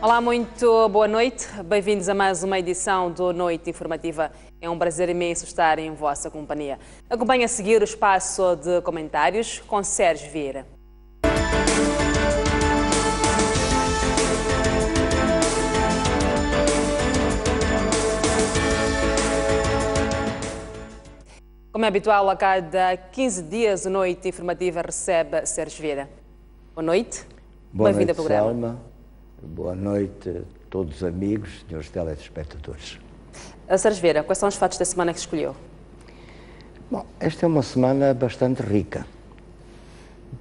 Olá, muito boa noite. Bem-vindos a mais uma edição do Noite Informativa. É um prazer imenso estar em vossa companhia. Acompanhe a seguir o espaço de comentários com Sérgio Vieira. Como é habitual, a cada 15 dias, a Noite Informativa recebe Sérgio Vieira. Boa noite. Bem-vindo ao programa. Salma. Boa noite a todos os amigos, senhores telespectadores. Sérgio Vieira, quais são os fatos da semana que escolheu? Bom, esta é uma semana bastante rica.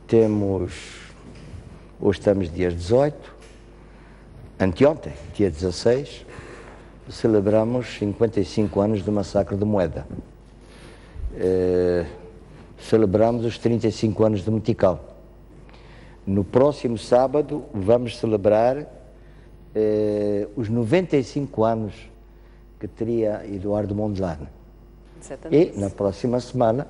Temos, hoje estamos dia 18, anteontem, dia 16, celebramos 55 anos do massacre de Moeda. Eh, celebramos os 35 anos de Metical no próximo sábado vamos celebrar eh, os 95 anos que teria Eduardo Mondlane. E na próxima semana,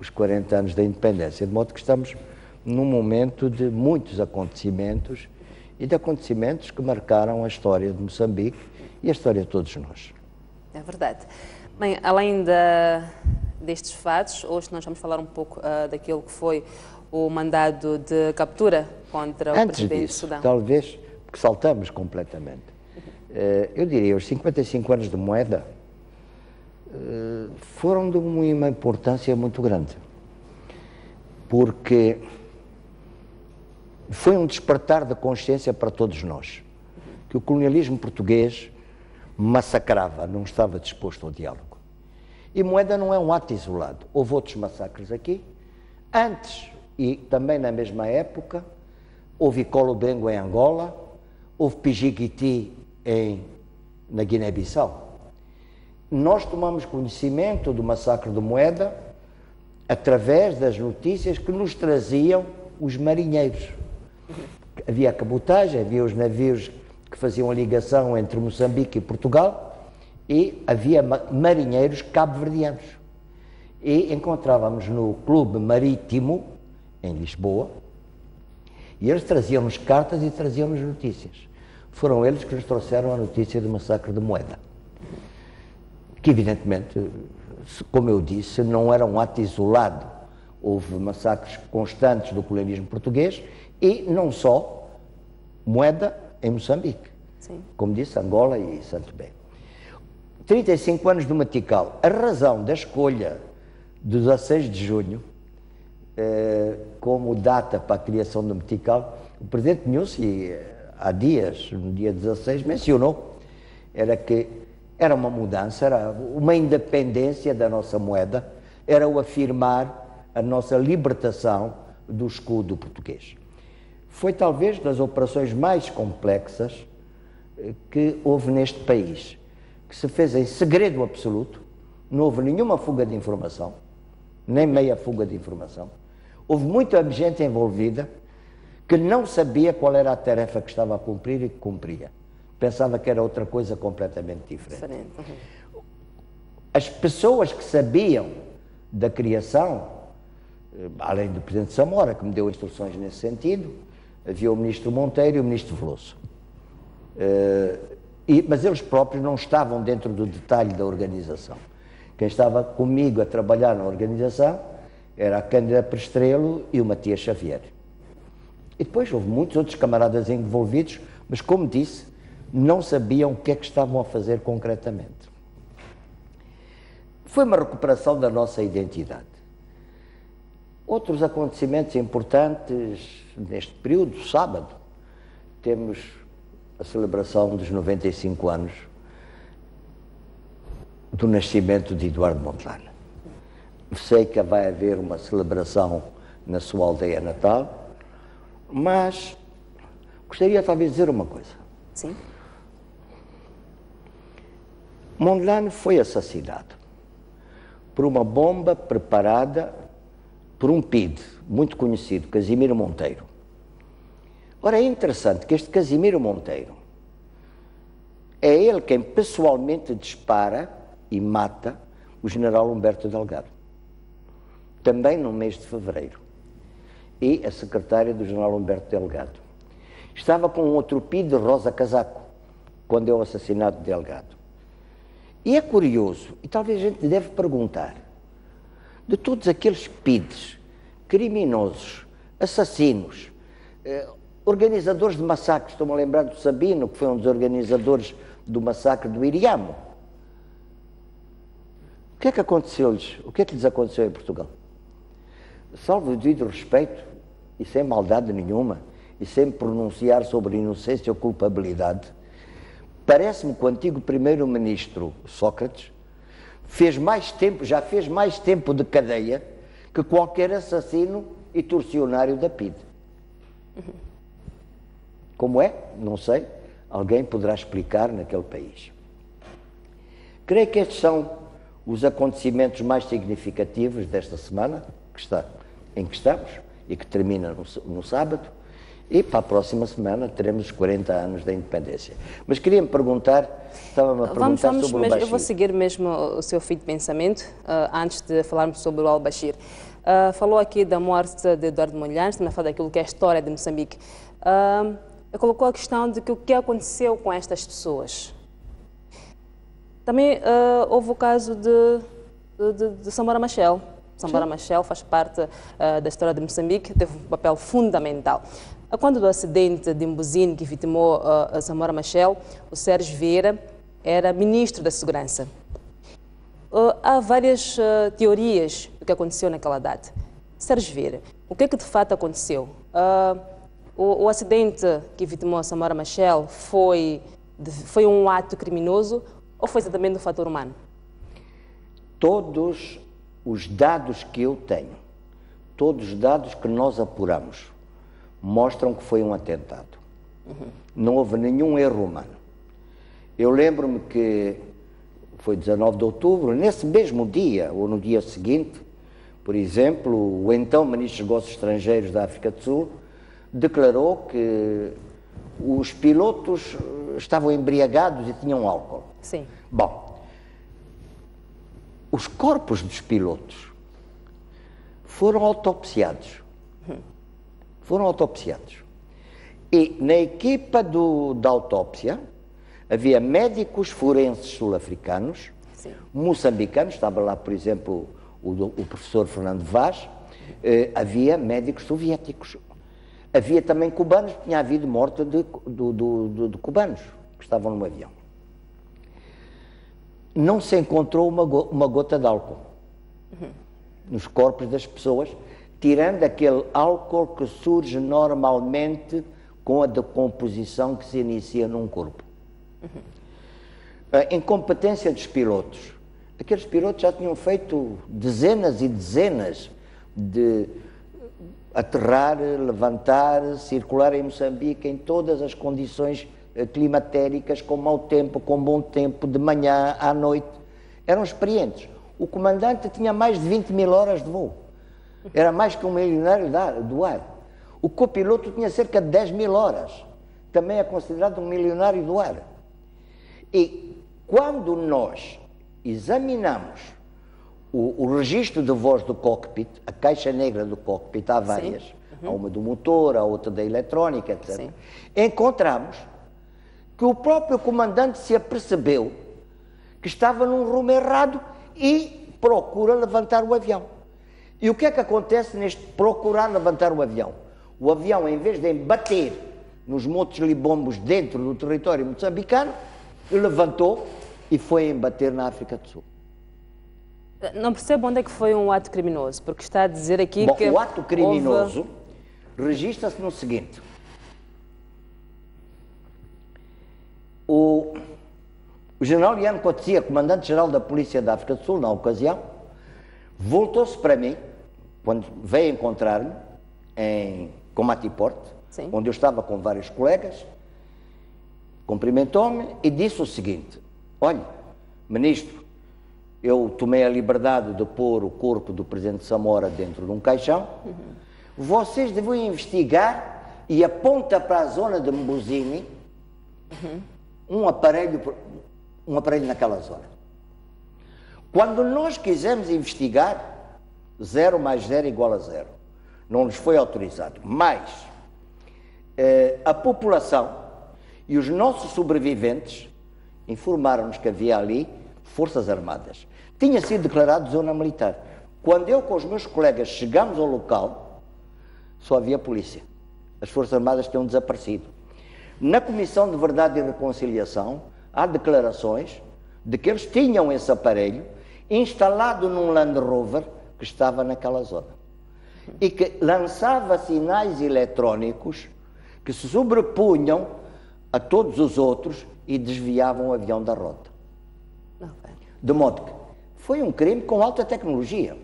os 40 anos da independência. De modo que estamos num momento de muitos acontecimentos e de acontecimentos que marcaram a história de Moçambique e a história de todos nós. É verdade. Bem, além da, destes fatos, hoje nós vamos falar um pouco uh, daquilo que foi o mandado de captura contra o Antes presidente disso, do Sudão? Talvez, porque saltamos completamente. Uh, eu diria, os 55 anos de moeda uh, foram de uma importância muito grande. Porque foi um despertar de consciência para todos nós. Que o colonialismo português massacrava, não estava disposto ao diálogo. E Moeda não é um ato isolado. Houve outros massacres aqui. Antes, e também na mesma época houve Colobengo em Angola, houve Pijiguiti em, na Guiné-Bissau. Nós tomamos conhecimento do massacre de Moeda através das notícias que nos traziam os marinheiros. Havia cabotagem, havia os navios que faziam a ligação entre Moçambique e Portugal e havia marinheiros cabo-verdianos. E encontrávamos no Clube Marítimo em Lisboa, e eles traziam-nos cartas e traziam-nos notícias. Foram eles que nos trouxeram a notícia do massacre de Moeda. Que, evidentemente, como eu disse, não era um ato isolado. Houve massacres constantes do colonialismo português e não só Moeda em Moçambique. Sim. Como disse, Angola e Santo Tomé. 35 anos do Matical. A razão da escolha do 16 de junho eh, como data para a criação do Metical, o Presidente Nussi, eh, há dias, no dia 16, mencionou, era que era uma mudança, era uma independência da nossa moeda, era o afirmar a nossa libertação do escudo português. Foi talvez das operações mais complexas eh, que houve neste país, que se fez em segredo absoluto, não houve nenhuma fuga de informação, nem meia fuga de informação. Houve muita gente envolvida que não sabia qual era a tarefa que estava a cumprir e que cumpria. Pensava que era outra coisa completamente diferente. diferente. Uhum. As pessoas que sabiam da criação, eh, além do Presidente Samora, que me deu instruções nesse sentido, havia o Ministro Monteiro e o Ministro Veloso. Uh, e, mas eles próprios não estavam dentro do detalhe da organização. Quem estava comigo a trabalhar na organização era a Cândida Prestrelo e o Matias Xavier. E depois houve muitos outros camaradas envolvidos, mas como disse, não sabiam o que é que estavam a fazer concretamente. Foi uma recuperação da nossa identidade. Outros acontecimentos importantes neste período, sábado, temos a celebração dos 95 anos do nascimento de Eduardo Montlano. Sei que vai haver uma celebração na sua aldeia natal, mas gostaria talvez de dizer uma coisa. Sim. Mondlane foi assassinado por uma bomba preparada por um PID muito conhecido, Casimiro Monteiro. Ora, é interessante que este Casimiro Monteiro é ele quem pessoalmente dispara e mata o general Humberto Delgado também no mês de fevereiro, e a secretária do general Humberto Delgado. estava com outro PID de Rosa Casaco, quando é o assassinato de Delgado. E é curioso, e talvez a gente deve perguntar, de todos aqueles PIDs, criminosos, assassinos, eh, organizadores de massacres, estou-me a lembrar do Sabino, que foi um dos organizadores do massacre do Iriamo. O que é que aconteceu-lhes? O que é que lhes aconteceu em Portugal? Salvo o devido respeito, e sem maldade nenhuma, e sem pronunciar sobre inocência ou culpabilidade, parece-me que o antigo primeiro-ministro Sócrates fez mais tempo, já fez mais tempo de cadeia que qualquer assassino e torcionário da PID. Como é? Não sei. Alguém poderá explicar naquele país. Creio que estes são os acontecimentos mais significativos desta semana, que está, em que estamos, e que termina no, no sábado, e para a próxima semana teremos os 40 anos da independência. Mas queria me perguntar, estava-me a perguntar vamos, vamos, sobre o Bashir. Eu vou seguir mesmo o seu fio de pensamento, uh, antes de falarmos sobre o Al-Bashir. Uh, falou aqui da morte de Eduardo Molhães, também falou daquilo que é a história de Moçambique. Uh, colocou a questão de que o que aconteceu com estas pessoas. Também houve o caso de, de, de, de Samora Machel. Samora Sim. Machel faz parte da história de Moçambique, teve um papel fundamental. Quando do acidente de Mbuzine que vitimou uh, Samora Machel, o Sérgio Vieira era ministro da Segurança. Uh, há várias uh, teorias do que aconteceu naquela data. Sérgio Vieira, o que é que de fato aconteceu? Uh, o, o, acidente que vitimou Samora Machel foi, de, foi um ato criminoso ou foi exatamente um fator humano? Todos os dados que eu tenho, todos os dados que nós apuramos, mostram que foi um atentado. Uhum. Não houve nenhum erro humano. Eu lembro-me que foi 19 de outubro, nesse mesmo dia, ou no dia seguinte, por exemplo, o então Ministro dos Negócios Estrangeiros da África do Sul declarou que os pilotos estavam embriagados e tinham álcool. Sim. Bom, os corpos dos pilotos foram autopsiados foram autopsiados. E na equipa do, da autópsia havia médicos forenses sul-africanos, moçambicanos, estava lá, por exemplo, o, o professor Fernando Vaz, eh, havia médicos soviéticos. Havia também cubanos, tinha havido morte de, do, do, de cubanos que estavam no avião. Não se encontrou uma, uma gota de álcool uhum. nos corpos das pessoas tirando aquele álcool que surge normalmente com a decomposição que se inicia num corpo. Uhum. A incompetência dos pilotos. Aqueles pilotos já tinham feito dezenas e dezenas de aterrar, levantar, circular em Moçambique em todas as condições climatéricas, com mau tempo, com bom tempo, de manhã à noite. Eram experientes. O comandante tinha mais de 20 mil horas de voo. Era mais que um milionário do ar. O copiloto tinha cerca de 10 mil horas. Também é considerado um milionário do ar. E quando nós examinamos o, o registro de voz do cockpit, a caixa negra do cockpit, há várias, uhum. há uma do motor, há outra da eletrónica, etc. Sim. Encontramos que o próprio comandante se apercebeu que estava num rumo errado e procura levantar o avião. E o que é que acontece neste procurar levantar o avião? O avião, em vez de bater nos montes libombos dentro do território moçambicano, levantou e foi embater na África do Sul. Não percebo onde é que foi um ato criminoso, porque está a dizer aqui Bom, que. O ato criminoso houve... registra-se no seguinte: o, o general Ian Coetzee, comandante-geral da Polícia da África do Sul, na ocasião, voltou-se para mim quando veio encontrar-me em Comatiporte, onde eu estava com vários colegas, cumprimentou-me e disse o seguinte: Olha, ministro, eu tomei a liberdade de pôr o corpo do presidente Samora dentro de um caixão. Uhum. Vocês deviam investigar e aponta para a zona de Mbuzini uhum. Um aparelho um aparelho naquela zona. Quando nós quisermos investigar, Zero mais zero igual a zero. Não nos foi autorizado. Mas eh, a população e os nossos sobreviventes informaram-nos que havia ali forças armadas. Tinha sido declarado zona militar. Quando eu com os meus colegas chegamos ao local, só havia polícia. As forças armadas tinham desaparecido. Na Comissão de Verdade e Reconciliação, há declarações de que eles tinham esse aparelho instalado num Land Rover que estava naquela zona e que lançava sinais eletrónicos que se sobrepunham a todos os outros e desviavam o avião da rota. De modo que foi um crime com alta tecnologia.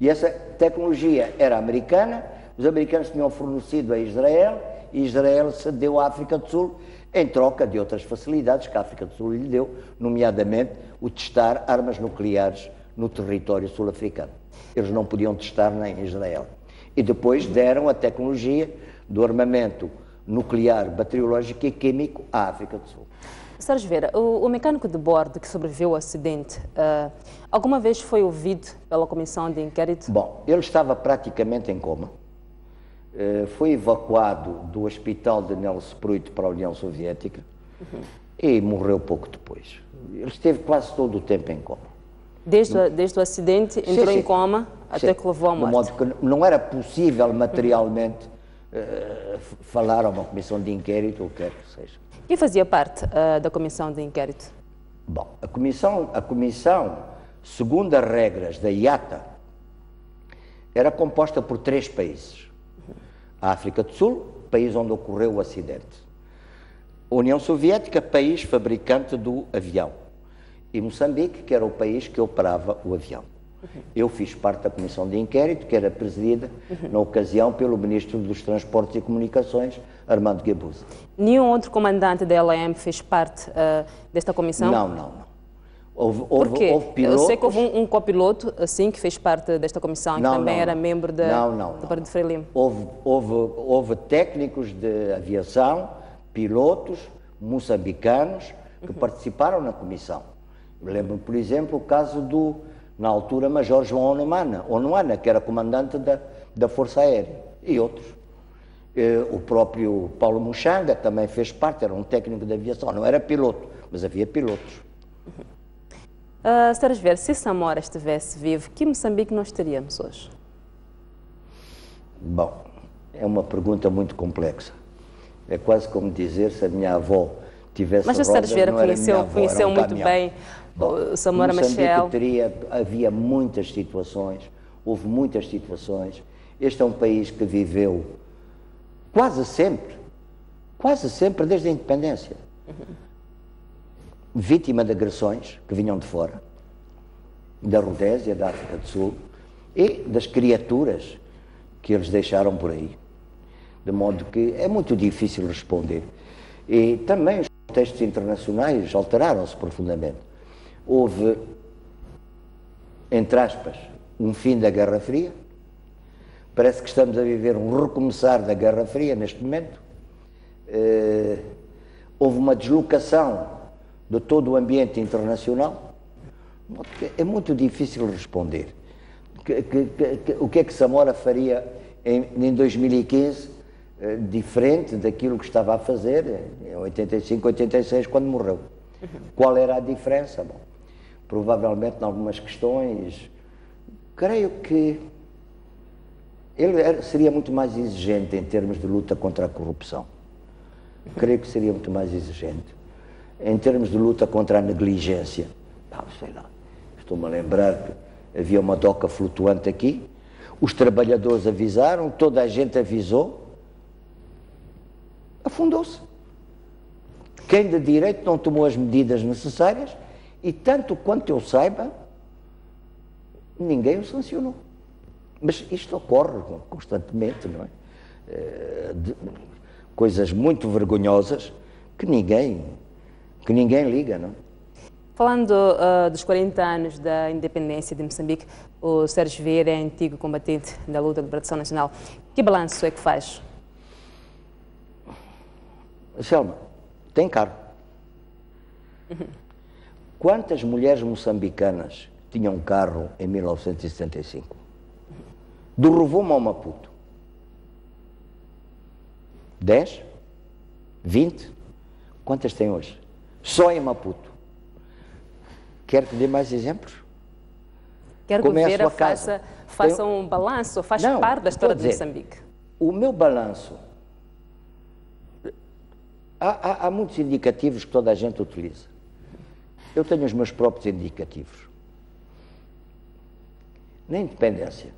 E essa tecnologia era americana, os americanos tinham fornecido a Israel Israel cedeu à África do Sul em troca de outras facilidades que a África do Sul lhe deu, nomeadamente o testar armas nucleares no território sul-africano. Eles não podiam testar nem em Israel. E depois deram a tecnologia do armamento nuclear, bacteriológico e químico à África do Sul. Sérgio Vera, o, o, mecânico de bordo que sobreviveu ao acidente, uh, alguma vez foi ouvido pela comissão de inquérito? Bom, ele estava praticamente em coma. Uh, foi evacuado do hospital de Nelson Pruitt para a União Soviética uhum. e morreu pouco depois. Ele esteve quase todo o tempo em coma. Desde, desde o acidente, entrou sim, em coma até sim. que levou à morte. De modo que não era possível materialmente uh, falar a uma comissão de inquérito ou o que quer que seja. Quem fazia parte uh, da comissão de inquérito? Bom, a comissão, a comissão, segundo as regras da IATA, era composta por três países. A África do Sul, país onde ocorreu o acidente. União Soviética, país fabricante do avião e Moçambique, que era o país que operava o avião. Eu fiz parte da comissão de inquérito, que era presidida, uhum. na ocasião, pelo Ministro dos Transportes e Comunicações, Armando Guebuza. Nenhum outro comandante da LM fez parte uh, desta comissão? Não, não, não. Houve, houve, houve pilotos... Eu sei que houve um, um, copiloto, assim, que fez parte desta comissão, não, que também não, era membro da, não, não, do Partido Frei Lima. Houve, houve, houve técnicos de aviação, pilotos, moçambicanos, que uhum. participaram na comissão. Lembro, por exemplo, o caso do, na altura, Major João Onuana, Onuana que era comandante da, da Força Aérea, e outros. Eh, o próprio Paulo Muxanga também fez parte, era um técnico de aviação, não era piloto, mas havia pilotos. Uh, Sérgio Ver, se Samora estivesse vivo, que Moçambique nós teríamos hoje? Bom, é uma pergunta muito complexa. É quase como dizer se a minha avó tivesse Mas o Sérgio Vera conheceu, avó, conheceu muito bem Bom, o Samora Machel. Teria, havia muitas situações, houve muitas situações. Este é um país que viveu quase sempre, quase sempre desde a independência, uhum. Vítima de agressões que vinham de fora, da Rodésia, da África do Sul, e das criaturas que eles deixaram por aí. De modo que é muito difícil responder. E também os contextos internacionais alteraram-se profundamente houve, entre aspas, um fim da Guerra Fria. Parece que estamos a viver um recomeçar da Guerra Fria neste momento. Uh, houve uma deslocação de todo o ambiente internacional. É muito difícil responder. Que, que, que, o que é que Samora faria em, em 2015 uh, eh, diferente daquilo que estava a fazer em 85, 86, quando morreu? Qual era a diferença? Bom, provavelmente em algumas questões. Creio que ele seria muito mais exigente em termos de luta contra a corrupção. Creio que seria muito mais exigente. Em termos de luta contra a negligência, ah, sei lá, estou-me a lembrar que havia uma doca flutuante aqui, os trabalhadores avisaram, toda a gente avisou, afundou-se. Quem de direito não tomou as medidas necessárias e tanto quanto eu saiba, ninguém o sancionou. Mas isto ocorre constantemente, não é? Eh, de, coisas muito vergonhosas que ninguém, que ninguém liga, não? Falando uh, dos 40 anos da independência de Moçambique, o Sérgio Vieira é antigo combatente da luta de liberação nacional. Que balanço é que faz? Selma, tem carro. Uhum. Quantas mulheres moçambicanas tinham carro em 1975? Do Rovuma ao Maputo. 10? 20? Quantas tem hoje? Só em Maputo. Quer que dê mais exemplos? Quero que o Vera faça, faça Tem... um balanço, faz Não, parte da história dizer, de Moçambique. O meu balanço. Há, há, há muitos indicativos que toda a gente utiliza. Eu tenho os meus próprios indicativos. Na independência,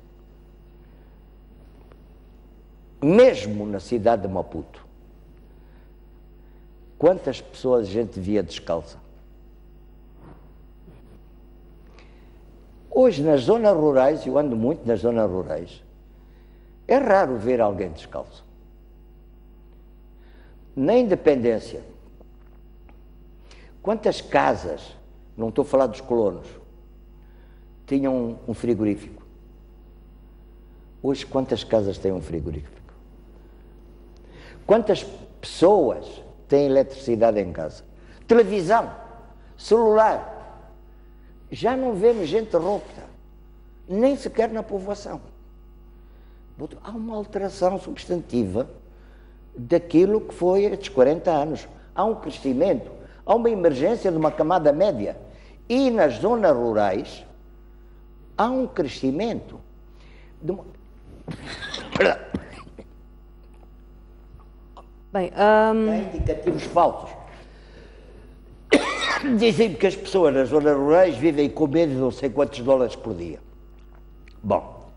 mesmo na cidade de Maputo, quantas pessoas a gente via descalça? Hoje, nas zonas rurais, eu ando muito nas zonas rurais, é raro ver alguém descalço. Na independência, quantas casas, não estou a falar dos colonos, tinham um frigorífico? Hoje, quantas casas têm um frigorífico? Quantas pessoas têm eletricidade em casa? Televisão, celular, já não vemos gente roupa, nem sequer na povoação. Há uma alteração substantiva daquilo que foi estes 40 anos. Há um crescimento, há uma emergência de uma camada média. E nas zonas rurais há um crescimento de uma... Bem, um... Há indicativos falsos. Dizem-me que as pessoas nas zonas rurais vivem com menos de não sei quantos dólares por dia. Bom,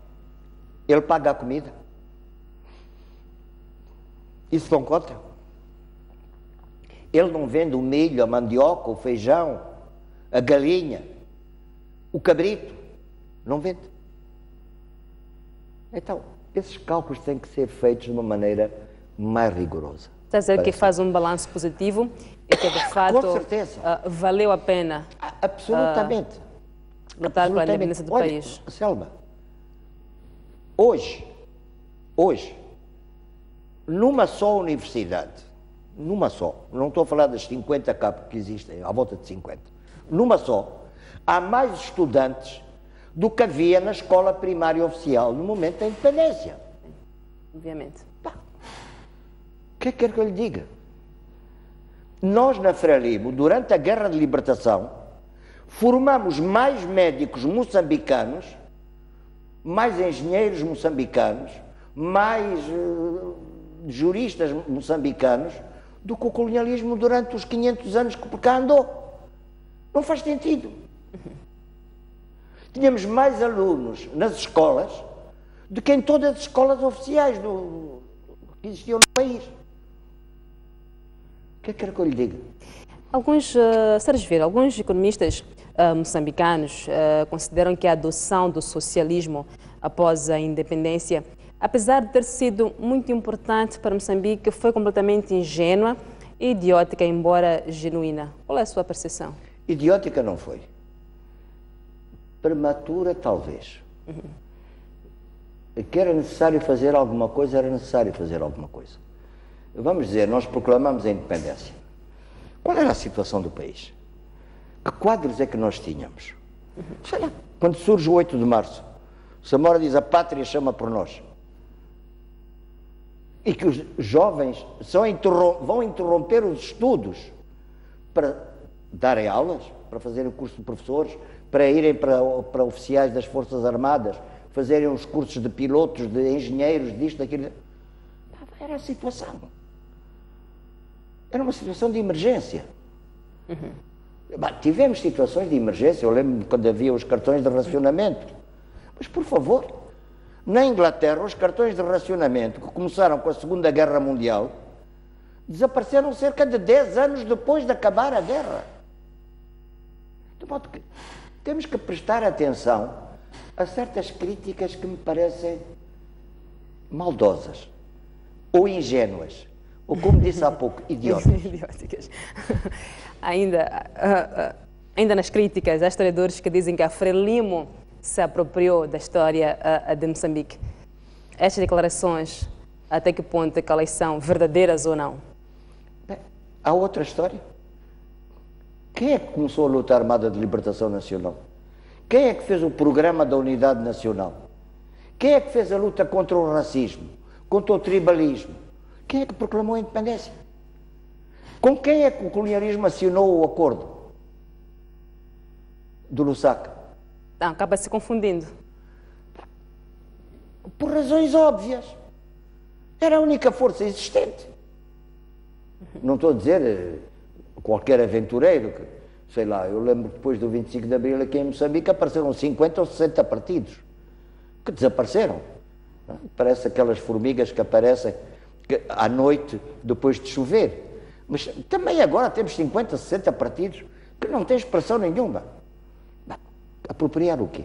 ele paga a comida. Isso não conta? Ele não vende o milho, a mandioca, o feijão, a galinha, o cabrito. Não vende. Então, esses cálculos têm que ser feitos de uma maneira mais rigorosa. Está a dizer que faz um balanço positivo e que, de fato, uh, valeu a pena. Absolutamente. Uh, lutar pela independência do Olha, país. Selma, hoje, hoje, numa só universidade, numa só, não estou a falar das 50 capas que existem, à volta de 50, numa só, há mais estudantes do que havia na escola primária oficial no momento da independência. Obviamente que quer que eu lhe diga? Nós, na Frelimo, durante a Guerra de Libertação, formamos mais médicos moçambicanos, mais engenheiros moçambicanos, mais uh, juristas moçambicanos do que o colonialismo durante os 500 anos que por cá andou. Não faz sentido. Tínhamos mais alunos nas escolas do que em todas as escolas oficiais do, que existiam no país. O que é que quer que eu lhe diga? Alguns, uh, Sérgio Vieira, alguns economistas uh, moçambicanos uh, consideram que a adoção do socialismo após a independência, apesar de ter sido muito importante para Moçambique, foi completamente ingênua e idiótica, embora genuína. Qual é a sua percepção? Idiótica não foi. Prematura, talvez. Uhum. Que era necessário fazer alguma coisa, era necessário fazer alguma coisa. Vamos dizer, nós proclamamos a independência. Qual era a situação do país? Que quadros é que nós tínhamos? Sei lá, quando surge o 8 de março, Samora diz a pátria chama por nós. E que os jovens interrom vão interromper os estudos para darem aulas, para fazerem o curso de professores, para irem para, para oficiais das Forças Armadas, fazerem os cursos de pilotos, de engenheiros, disto, daquilo. Era a situação. Era uma situação de emergência. Uhum. Bah, tivemos situações de emergência, eu lembro quando havia os cartões de racionamento. Mas, por favor, na Inglaterra, os cartões de racionamento, que começaram com a Segunda Guerra Mundial, desapareceram cerca de 10 anos depois de acabar a guerra. De modo que temos que prestar atenção a certas críticas que me parecem maldosas ou ingênuas ou como disse há pouco, idiotas. idióticas. ainda, uh, uh, ainda nas críticas, há historiadores que dizem que a Frelimo se apropriou da história uh, de Moçambique. Estas declarações, até que ponto é que elas são verdadeiras ou não? Bem, há outra história. Quem é que começou a luta armada de libertação nacional? Quem é que fez o programa da unidade nacional? Quem é que fez a luta contra o racismo, contra o tribalismo, Quem é que proclamou a independência? Com quem é que o colonialismo assinou o acordo? Do Lusaka? Não, acaba se confundindo. Por razões óbvias. Era a única força existente. Não estou a dizer eh, qualquer aventureiro, que, sei lá, eu lembro que depois do 25 de Abril aqui em Moçambique apareceram 50 ou 60 partidos que desapareceram. Parece aquelas formigas que aparecem à noite depois de chover. Mas também agora temos 50, 60 partidos que não têm expressão nenhuma. Apropriar o quê?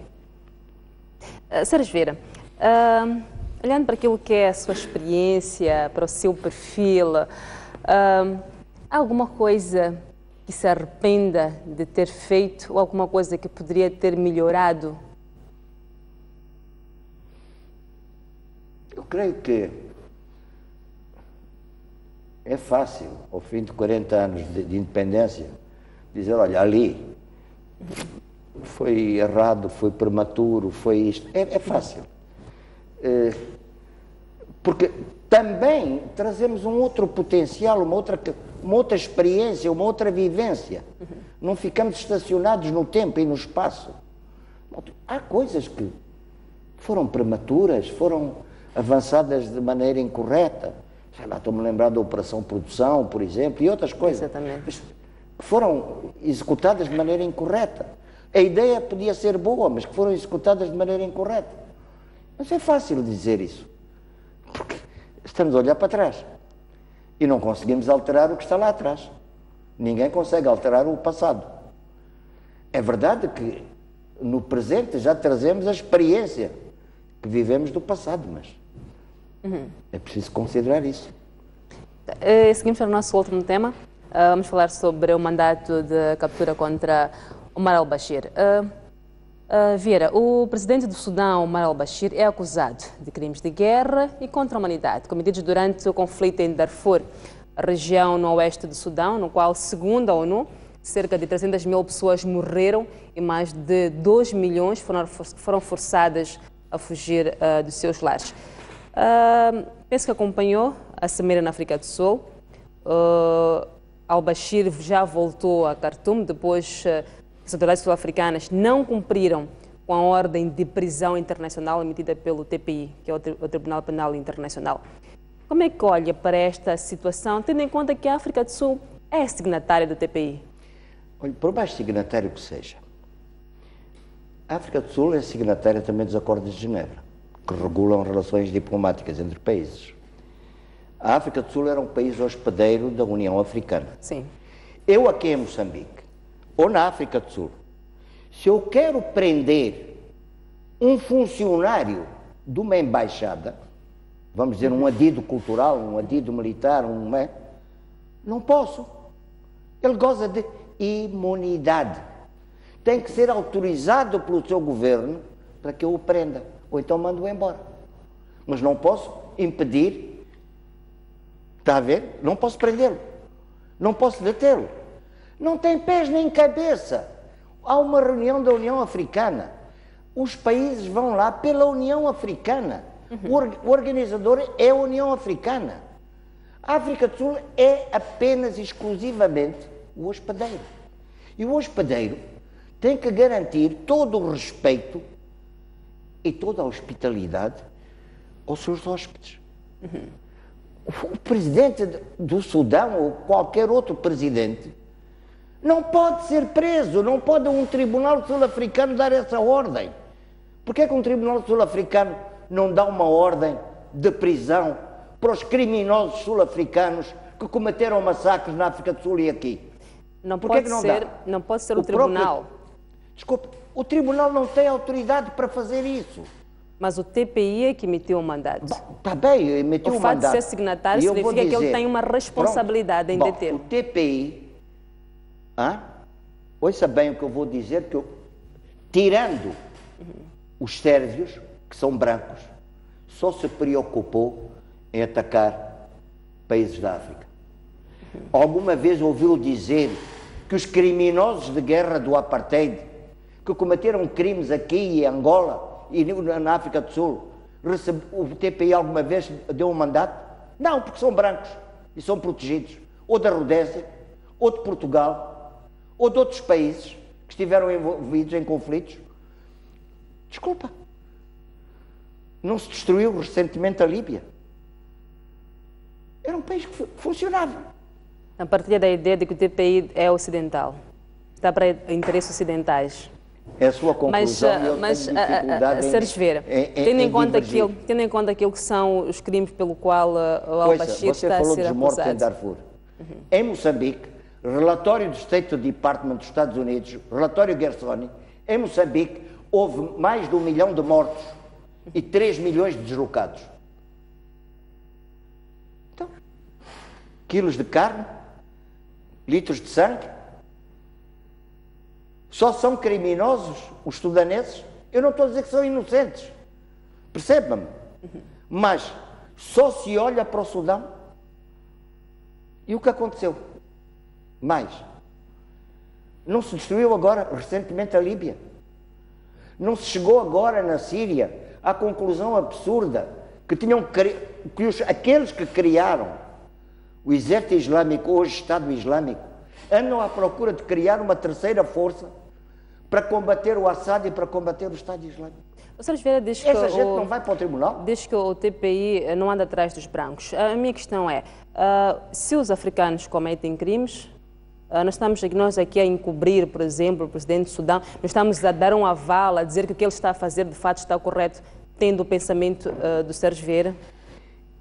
Uh, Sérgio Vieira, uh, olhando para aquilo que é a sua experiência, para o seu perfil, uh, há alguma coisa que se arrependa de ter feito ou alguma coisa que poderia ter melhorado? Eu creio que é fácil, ao fim de 40 anos de, de independência, dizer, olha, ali foi errado, foi prematuro, foi isto. É, é fácil. É, porque também trazemos um outro potencial, uma outra, uma outra experiência, uma outra vivência. Não ficamos estacionados no tempo e no espaço. Há coisas que foram prematuras, foram avançadas de maneira incorreta sei lá, estou-me lembrar da Operação Produção, por exemplo, e outras coisas. Exatamente. Foram executadas de maneira incorreta. A ideia podia ser boa, mas que foram executadas de maneira incorreta. Mas é fácil dizer isso, porque estamos a olhar para trás e não conseguimos alterar o que está lá atrás. Ninguém consegue alterar o passado. É verdade que no presente já trazemos a experiência que vivemos do passado, mas Uhum. É preciso considerar isso. Uh, seguimos para o nosso último tema. Uh, vamos falar sobre o mandato de captura contra Omar al-Bashir. Uh, uh, Vieira, o presidente do Sudão, Omar al-Bashir, é acusado de crimes de guerra e contra a humanidade cometidos durante o conflito em Darfur, região no oeste do Sudão, no qual, segundo a ONU, cerca de 300 mil pessoas morreram e mais de 2 milhões foram, foram forçadas a fugir uh, dos seus lares. Uh, penso que acompanhou a Cimeira na África do Sul. Uh, Al-Bashir já voltou a Khartoum depois uh, as autoridades sul-africanas não cumpriram com a ordem de prisão internacional emitida pelo TPI, que é o, Tri o Tribunal Penal Internacional. Como é que olha para esta situação, tendo em conta que a África do Sul é signatária do TPI? Olha, por mais signatário que seja, a África do Sul é signatária também dos Acordos de Genebra que regulam relações diplomáticas entre países. A África do Sul era um país hospedeiro da União Africana. Sim. Eu aqui em Moçambique, ou na África do Sul, se eu quero prender um funcionário de uma embaixada, vamos dizer, um adido cultural, um adido militar, um, é, não posso. Ele goza de imunidade. Tem que ser autorizado pelo seu governo para que eu o prenda ou então mando-o embora. Mas não posso impedir, está a ver? Não posso prendê-lo, não posso detê-lo. Não tem pés nem cabeça. Há uma reunião da União Africana. Os países vão lá pela União Africana. Uhum. O organizador é a União Africana. A África do Sul é apenas exclusivamente o hospedeiro. E o hospedeiro tem que garantir todo o respeito e toda a hospitalidade aos seus hóspedes. Uhum. O presidente do Sudão ou qualquer outro presidente não pode ser preso, não pode um tribunal sul-africano dar essa ordem. Por que, é que um tribunal sul-africano não dá uma ordem de prisão para os criminosos sul-africanos que cometeram massacres na África do Sul e aqui? Não pode, que não, ser, não pode ser o, o tribunal. Próprio, desculpe, o tribunal não tem autoridade para fazer isso. Mas o TPI é que emitiu o mandato. Está bem, emitiu o, o mandato. O fato de ser signatário significa dizer, que ele tem uma responsabilidade pronto, em deter. O TPI, ah, ouça bem o que eu vou dizer, que eu, tirando uhum. os sérvios, que são brancos, só se preocupou em atacar países da África. Uhum. Alguma vez ouviu dizer que os criminosos de guerra do apartheid que cometeram crimes aqui em Angola e na África do Sul, recebe, o TPI alguma vez deu um mandato? Não, porque são brancos e são protegidos. Ou da Rodésia, ou de Portugal, ou de outros países que estiveram envolvidos em conflitos. Desculpa. Não se destruiu recentemente a Líbia. Era um país que funcionava. A partir da ideia de que o TPI é ocidental, está para interesses ocidentais. É a sua conclusão. Mas, eu mas a, a, dificuldade Sérgio Vieira, em, tendo, em em conta divergir. aquilo, tendo em conta aquilo que são os crimes pelo qual uh, o al-Bashir você está a falou ser dos mortos em acusado. Darfur. Em Moçambique, relatório do State Department dos Estados Unidos, relatório Gersoni, em Moçambique houve mais de um milhão de mortos e 3 milhões de deslocados. Então, quilos de carne, litros de sangue, só são criminosos os sudaneses? Eu não estou a dizer que são inocentes. Perceba-me. Mas só se olha para o Sudão. E o que aconteceu? Mais. Não se destruiu agora, recentemente, a Líbia. Não se chegou agora na Síria à conclusão absurda que tinham que os- aqueles que criaram o exército islâmico, hoje Estado Islâmico, andam à procura de criar uma terceira força para combater o Assad e para combater o Estado Islâmico. O Sérgio Vieira diz que, Essa gente o, não vai para o tribunal? diz que o TPI eh, não anda atrás dos brancos. A minha questão é, ah, se os africanos cometem crimes, ah, nós estamos aqui, nós aqui a encobrir, por exemplo, o presidente do Sudão, nós estamos a dar um aval, a dizer que o que ele está a fazer de fato está correto, tendo o pensamento ah, do Sérgio Vieira?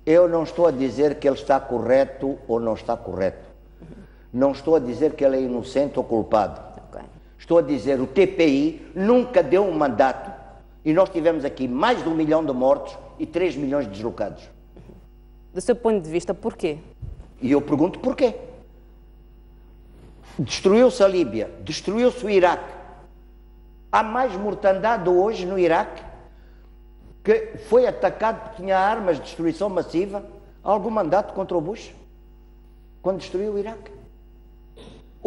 Eu não estou a dizer que ele está correto ou não está correto. Não estou a dizer que ele é inocente ou culpado. Estou a dizer o TPI nunca deu um mandato e nós tivemos aqui mais de um milhão de mortos e 3 milhões de deslocados. Do seu ponto de vista, porquê? E eu pergunto porquê. Destruiu-se a Líbia, destruiu-se o Iraque. Há mais mortandade hoje no Iraque que foi atacado porque tinha armas de destruição massiva. Há algum mandato contra o Bush? Quando destruiu o Iraque?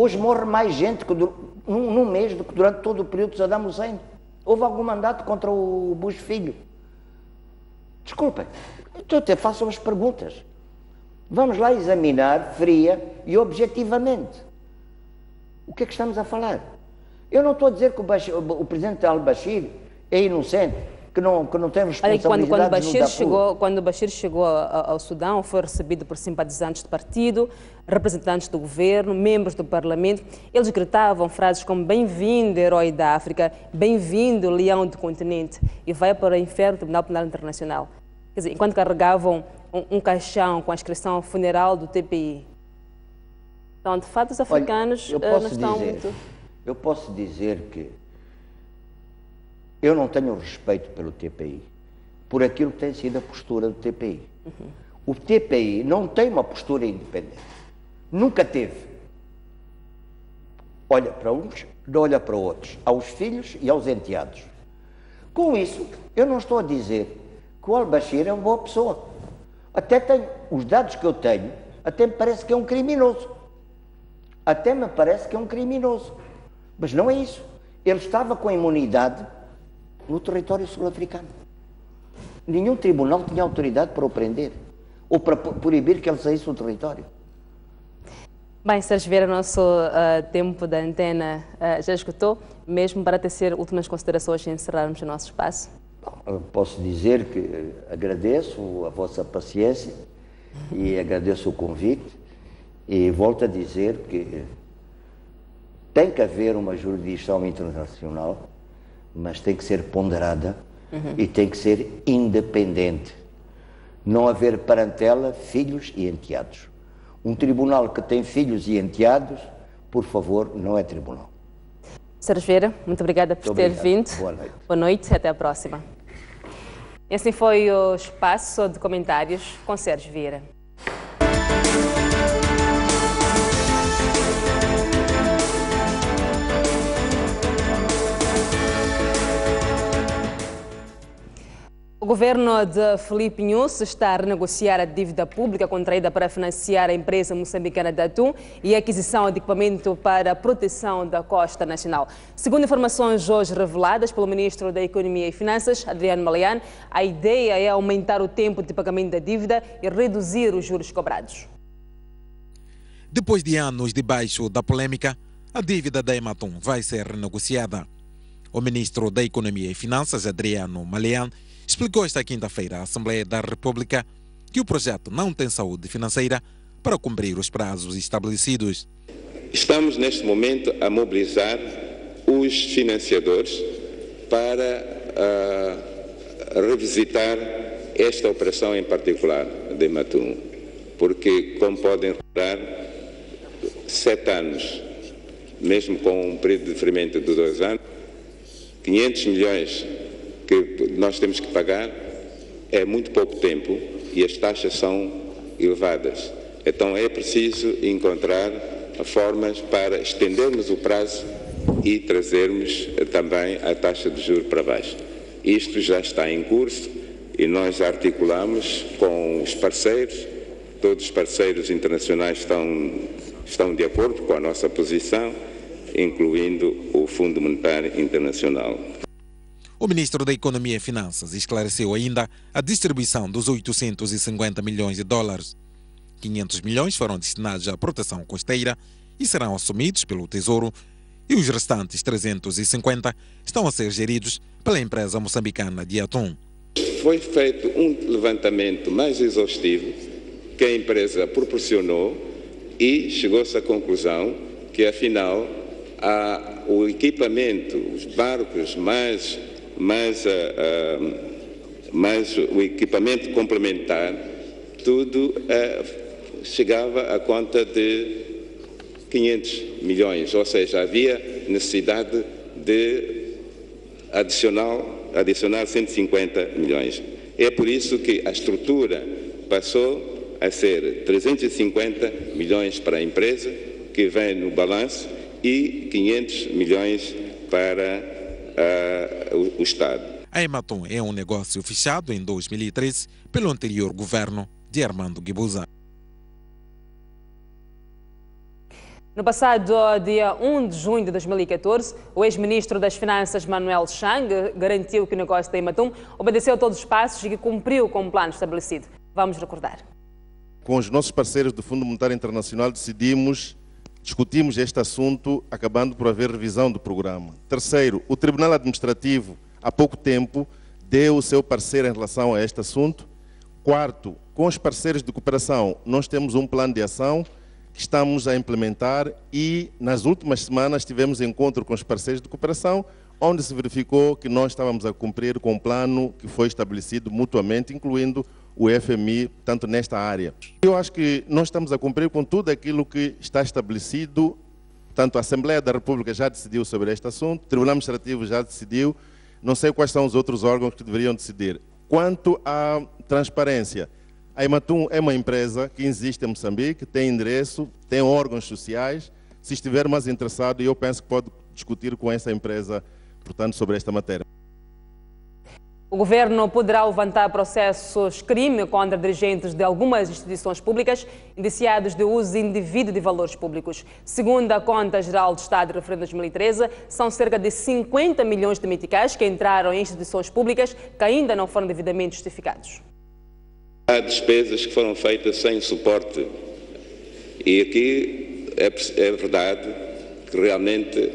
Hoje morre mais gente que num, num mês do que durante todo o período de Saddam Hussein. Houve algum mandato contra o Bush filho? Desculpem, então até façam as perguntas. Vamos lá examinar fria e objetivamente. O que é que estamos a falar? Eu não estou a dizer que o, Bashir- o presidente al-Bashir é inocente, que não, que não tem Olha, que quando, responsabilidade quando, Bashir chegou, quando Bashir chegou ao Sudão, foi recebido por simpatizantes do partido, representantes do governo, membros do parlamento. Eles gritavam frases como bem-vindo, herói da África, bem-vindo, leão do continente, e vai para o inferno do Tribunal Penal Internacional. Quer dizer, enquanto carregavam um, um caixão com a inscrição funeral do TPI. Então, de fato, os Olha, africanos eh, posso não estão dizer, muito... Eu posso dizer que eu não tenho respeito pelo TPI, por aquilo que tem sido a postura do TPI. O TPI não tem uma postura independente. Nunca teve. Olha para uns, não olha para outros, aos filhos e aos enteados. Com isso, eu não estou a dizer que o Al-Bashir é uma boa pessoa. Até tenho, os dados que eu tenho, até me parece que é um criminoso. Até me parece que é um criminoso. Mas não é isso. Ele estava com imunidade no território sul-africano. Nenhum tribunal tinha autoridade para o prender ou para proibir que ele saísse do território. Bem, Sérgio Vieira, nosso ah, tempo da antena ah, já escutou, mesmo para tecer últimas considerações e encerrarmos o nosso espaço. Bom, posso dizer que agradeço a vossa paciência e agradeço o convite e volto a dizer que tem que haver uma jurisdição internacional, mas tem que ser ponderada e tem que ser independente. Não haver parentela, filhos e enteados. Um tribunal que tem filhos e enteados, por favor, não é tribunal. Sérgio Vieira, muito obrigada por Muito ter obrigado. vindo. Boa noite. Boa noite e até a próxima. E assim foi o espaço de comentários com Sérgio Vieira. Governo de Felipe Nunes está a renegociar a dívida pública contraída para financiar a empresa moçambicana da Atum e a aquisição de equipamento para a proteção da costa nacional. Segundo informações hoje reveladas pelo ministro da Economia e Finanças, Adriano Malian, a ideia é aumentar o tempo de pagamento da dívida e reduzir os juros cobrados. Depois de anos debaixo da polêmica, a dívida da Ematum vai ser renegociada. O ministro da Economia e Finanças, Adriano Malian, explicou esta quinta-feira à Assembleia da República que o projeto não tem saúde financeira para cumprir os prazos estabelecidos. Estamos neste momento a mobilizar os financiadores para uh, revisitar esta operação em particular de Matum, porque, como podem recordar, sete anos, mesmo com um período de diferimento de dois anos, 500 milhões que nós temos que pagar é muito pouco tempo e as taxas são elevadas. Então é preciso encontrar formas para estendermos o prazo e trazermos também a taxa de juros para baixo. Isto já está em curso e nós articulamos com os parceiros, todos os parceiros internacionais estão, estão de acordo com a nossa posição, incluindo o Fundo Monetário Internacional. O ministro da Economia e Finanças esclareceu ainda a distribuição dos 850 milhões de dólares. 500 milhões foram destinados à proteção costeira e serão assumidos pelo Tesouro, e os restantes 350 estão a ser geridos pela empresa moçambicana de Atum. Foi feito um levantamento mais exaustivo que a empresa proporcionou e chegou-se à conclusão que, afinal, a, o equipamento, os barcos mais mais, uh, mais o equipamento complementar, tudo uh, chegava à conta de 500 milhões, ou seja, havia necessidade de adicional, adicionar 150 milhões. É por isso que a estrutura passou a ser 350 milhões para a empresa, que vem no balanço, e 500 milhões para uh, o, o Estado. A Ematom é um negócio fechado em 2013 pelo anterior governo de Armando Guibuza. No passado dia 1 de junho de 2014, o ex-ministro das Finanças Manuel Chang garantiu que o negócio da Ematum obedeceu a todos os passos e que cumpriu com o plano estabelecido. Vamos recordar. Com os nossos parceiros do Fundo Monetário Internacional decidimos discutimos este assunto, acabando por haver revisão do programa. Terceiro, o Tribunal Administrativo, há pouco tempo, deu o seu parecer em relação a este assunto. Quarto, com os parceiros de cooperação, nós temos um plano de ação que estamos a implementar e, nas últimas semanas, tivemos encontro com os parceiros de cooperação, onde se verificou que nós estávamos a cumprir com o plano que foi estabelecido mutuamente, incluindo o FMI, tanto nesta área. Eu acho que nós estamos a cumprir com tudo aquilo que está estabelecido, tanto a Assembleia da República já decidiu sobre este assunto, o Tribunal Administrativo já decidiu, não sei quais são os outros órgãos que deveriam decidir. Quanto à transparência, a Ematum é uma empresa que existe em Moçambique, tem endereço, tem órgãos sociais. Se estiver mais interessado, eu penso que pode discutir com essa empresa, portanto, sobre esta matéria. O governo poderá levantar processos crime contra dirigentes de algumas instituições públicas indiciados de uso indevido de valores públicos. Segundo a Conta Geral do Estado de referendo 2013, são cerca de 50 milhões de meticais que entraram em instituições públicas que ainda não foram devidamente justificados. Há despesas que foram feitas sem suporte. E aqui é, é verdade que realmente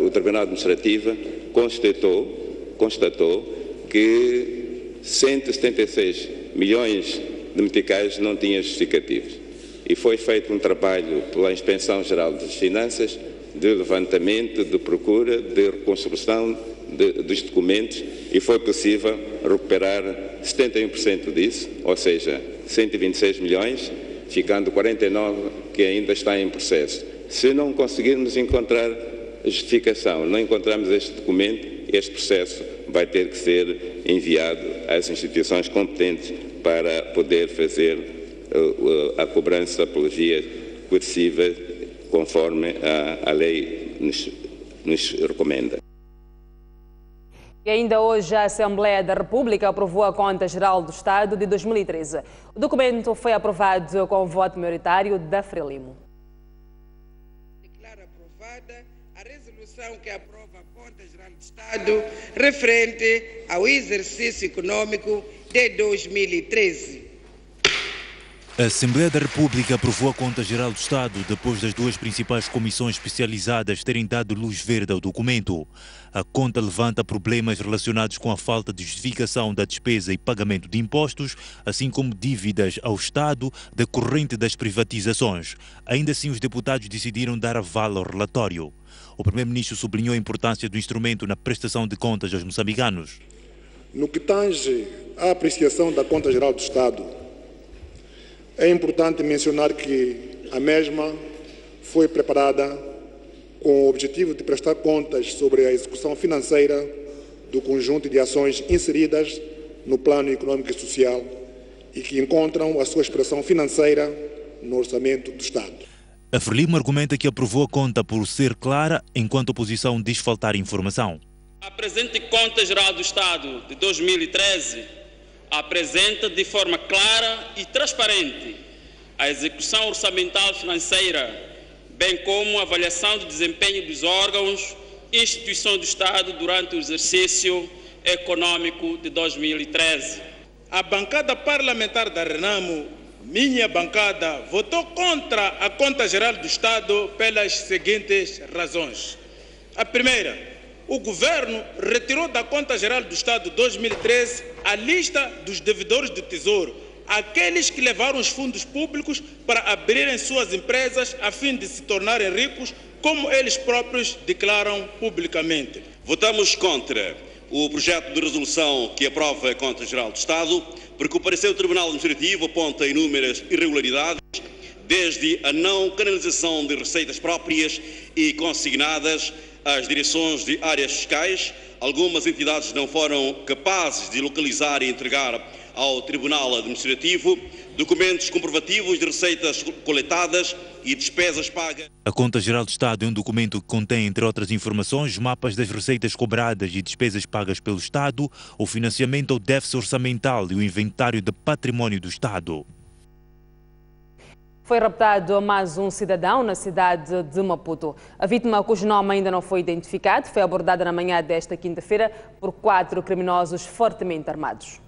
o Tribunal Administrativo constatou, constatou que 176 milhões de meticais não tinham justificativos. E foi feito um trabalho pela Inspeção Geral das Finanças de levantamento, de procura, de reconstrução de, dos documentos e foi possível recuperar 71% disso, ou seja, 126 milhões, ficando 49 que ainda está em processo. Se não conseguirmos encontrar justificação, não encontrarmos este documento, este processo vai ter que ser enviado às instituições competentes para poder fazer uh, a cobrança pela via coerciva conforme a, a lei nos, nos recomenda. E ainda hoje a Assembleia da República aprovou a Conta Geral do Estado de 2013. O documento foi aprovado com voto maioritário da Frelimo. Resolução que aprova a Conta Geral do Estado referente ao exercício econômico de 2013. A Assembleia da República aprovou a Conta Geral do Estado depois das duas principais comissões especializadas terem dado luz verde ao documento. A conta levanta problemas relacionados com a falta de justificação da despesa e pagamento de impostos, assim como dívidas ao Estado decorrente das privatizações. Ainda assim, os deputados decidiram dar aval ao relatório. O Primeiro-Ministro sublinhou a importância do instrumento na prestação de contas aos moçambicanos. No que tange à apreciação da Conta Geral do Estado, é importante mencionar que a mesma foi preparada com o objetivo de prestar contas sobre a execução financeira do conjunto de ações inseridas no Plano Econômico e Social e que encontram a sua expressão financeira no Orçamento do Estado. A Frelimo argumenta que aprovou a conta por ser clara, enquanto a oposição diz faltar informação. A presente Conta Geral do Estado de 2013 apresenta de forma clara e transparente a execução orçamental financeira, bem como a avaliação do desempenho dos órgãos e instituições do Estado durante o exercício econômico de 2013. A bancada parlamentar da Renamo, minha bancada, votou contra a Conta Geral do Estado pelas seguintes razões. A primeira, o governo retirou da Conta Geral do Estado 2013 a lista dos devedores do Tesouro, aqueles que levaram os fundos públicos para abrirem suas empresas a fim de se tornarem ricos, como eles próprios declaram publicamente. Votamos contra o projeto de resolução que aprova a Conta Geral do Estado, porque o parecer do Tribunal Administrativo aponta inúmeras irregularidades, desde a não canalização de receitas próprias e consignadas às direções de áreas fiscais. Algumas entidades não foram capazes de localizar e entregar ao Tribunal Administrativo documentos comprovativos de receitas coletadas e despesas pagas. A Conta Geral do Estado é um documento que contém, entre outras informações, mapas das receitas cobradas e despesas pagas pelo Estado, o financiamento ao déficit orçamental e o inventário de património do Estado. Foi raptado mais um cidadão na cidade de Maputo. A vítima, cujo nome ainda não foi identificado, foi abordada na manhã desta quinta-feira por quatro criminosos fortemente armados.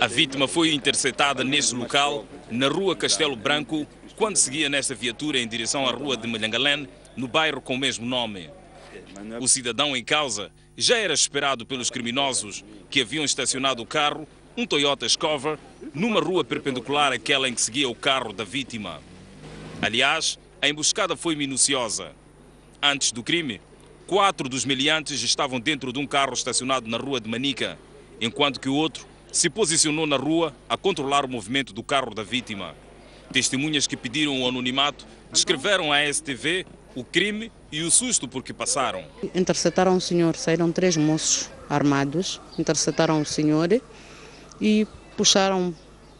A vítima foi interceptada neste local, na rua Castelo Branco, quando seguia nesta viatura em direção à rua de Malhangalém, no bairro com o mesmo nome. O cidadão em causa já era esperado pelos criminosos que haviam estacionado o carro um Toyota Scover numa rua perpendicular àquela em que seguia o carro da vítima. Aliás, a emboscada foi minuciosa. Antes do crime, quatro dos meliantes estavam dentro de um carro estacionado na rua de Manica, enquanto que o outro se posicionou na rua a controlar o movimento do carro da vítima. Testemunhas que pediram o anonimato descreveram à STV o crime e o susto por que passaram. Interceptaram o senhor, saíram três moços armados, interceptaram o senhor e puxaram,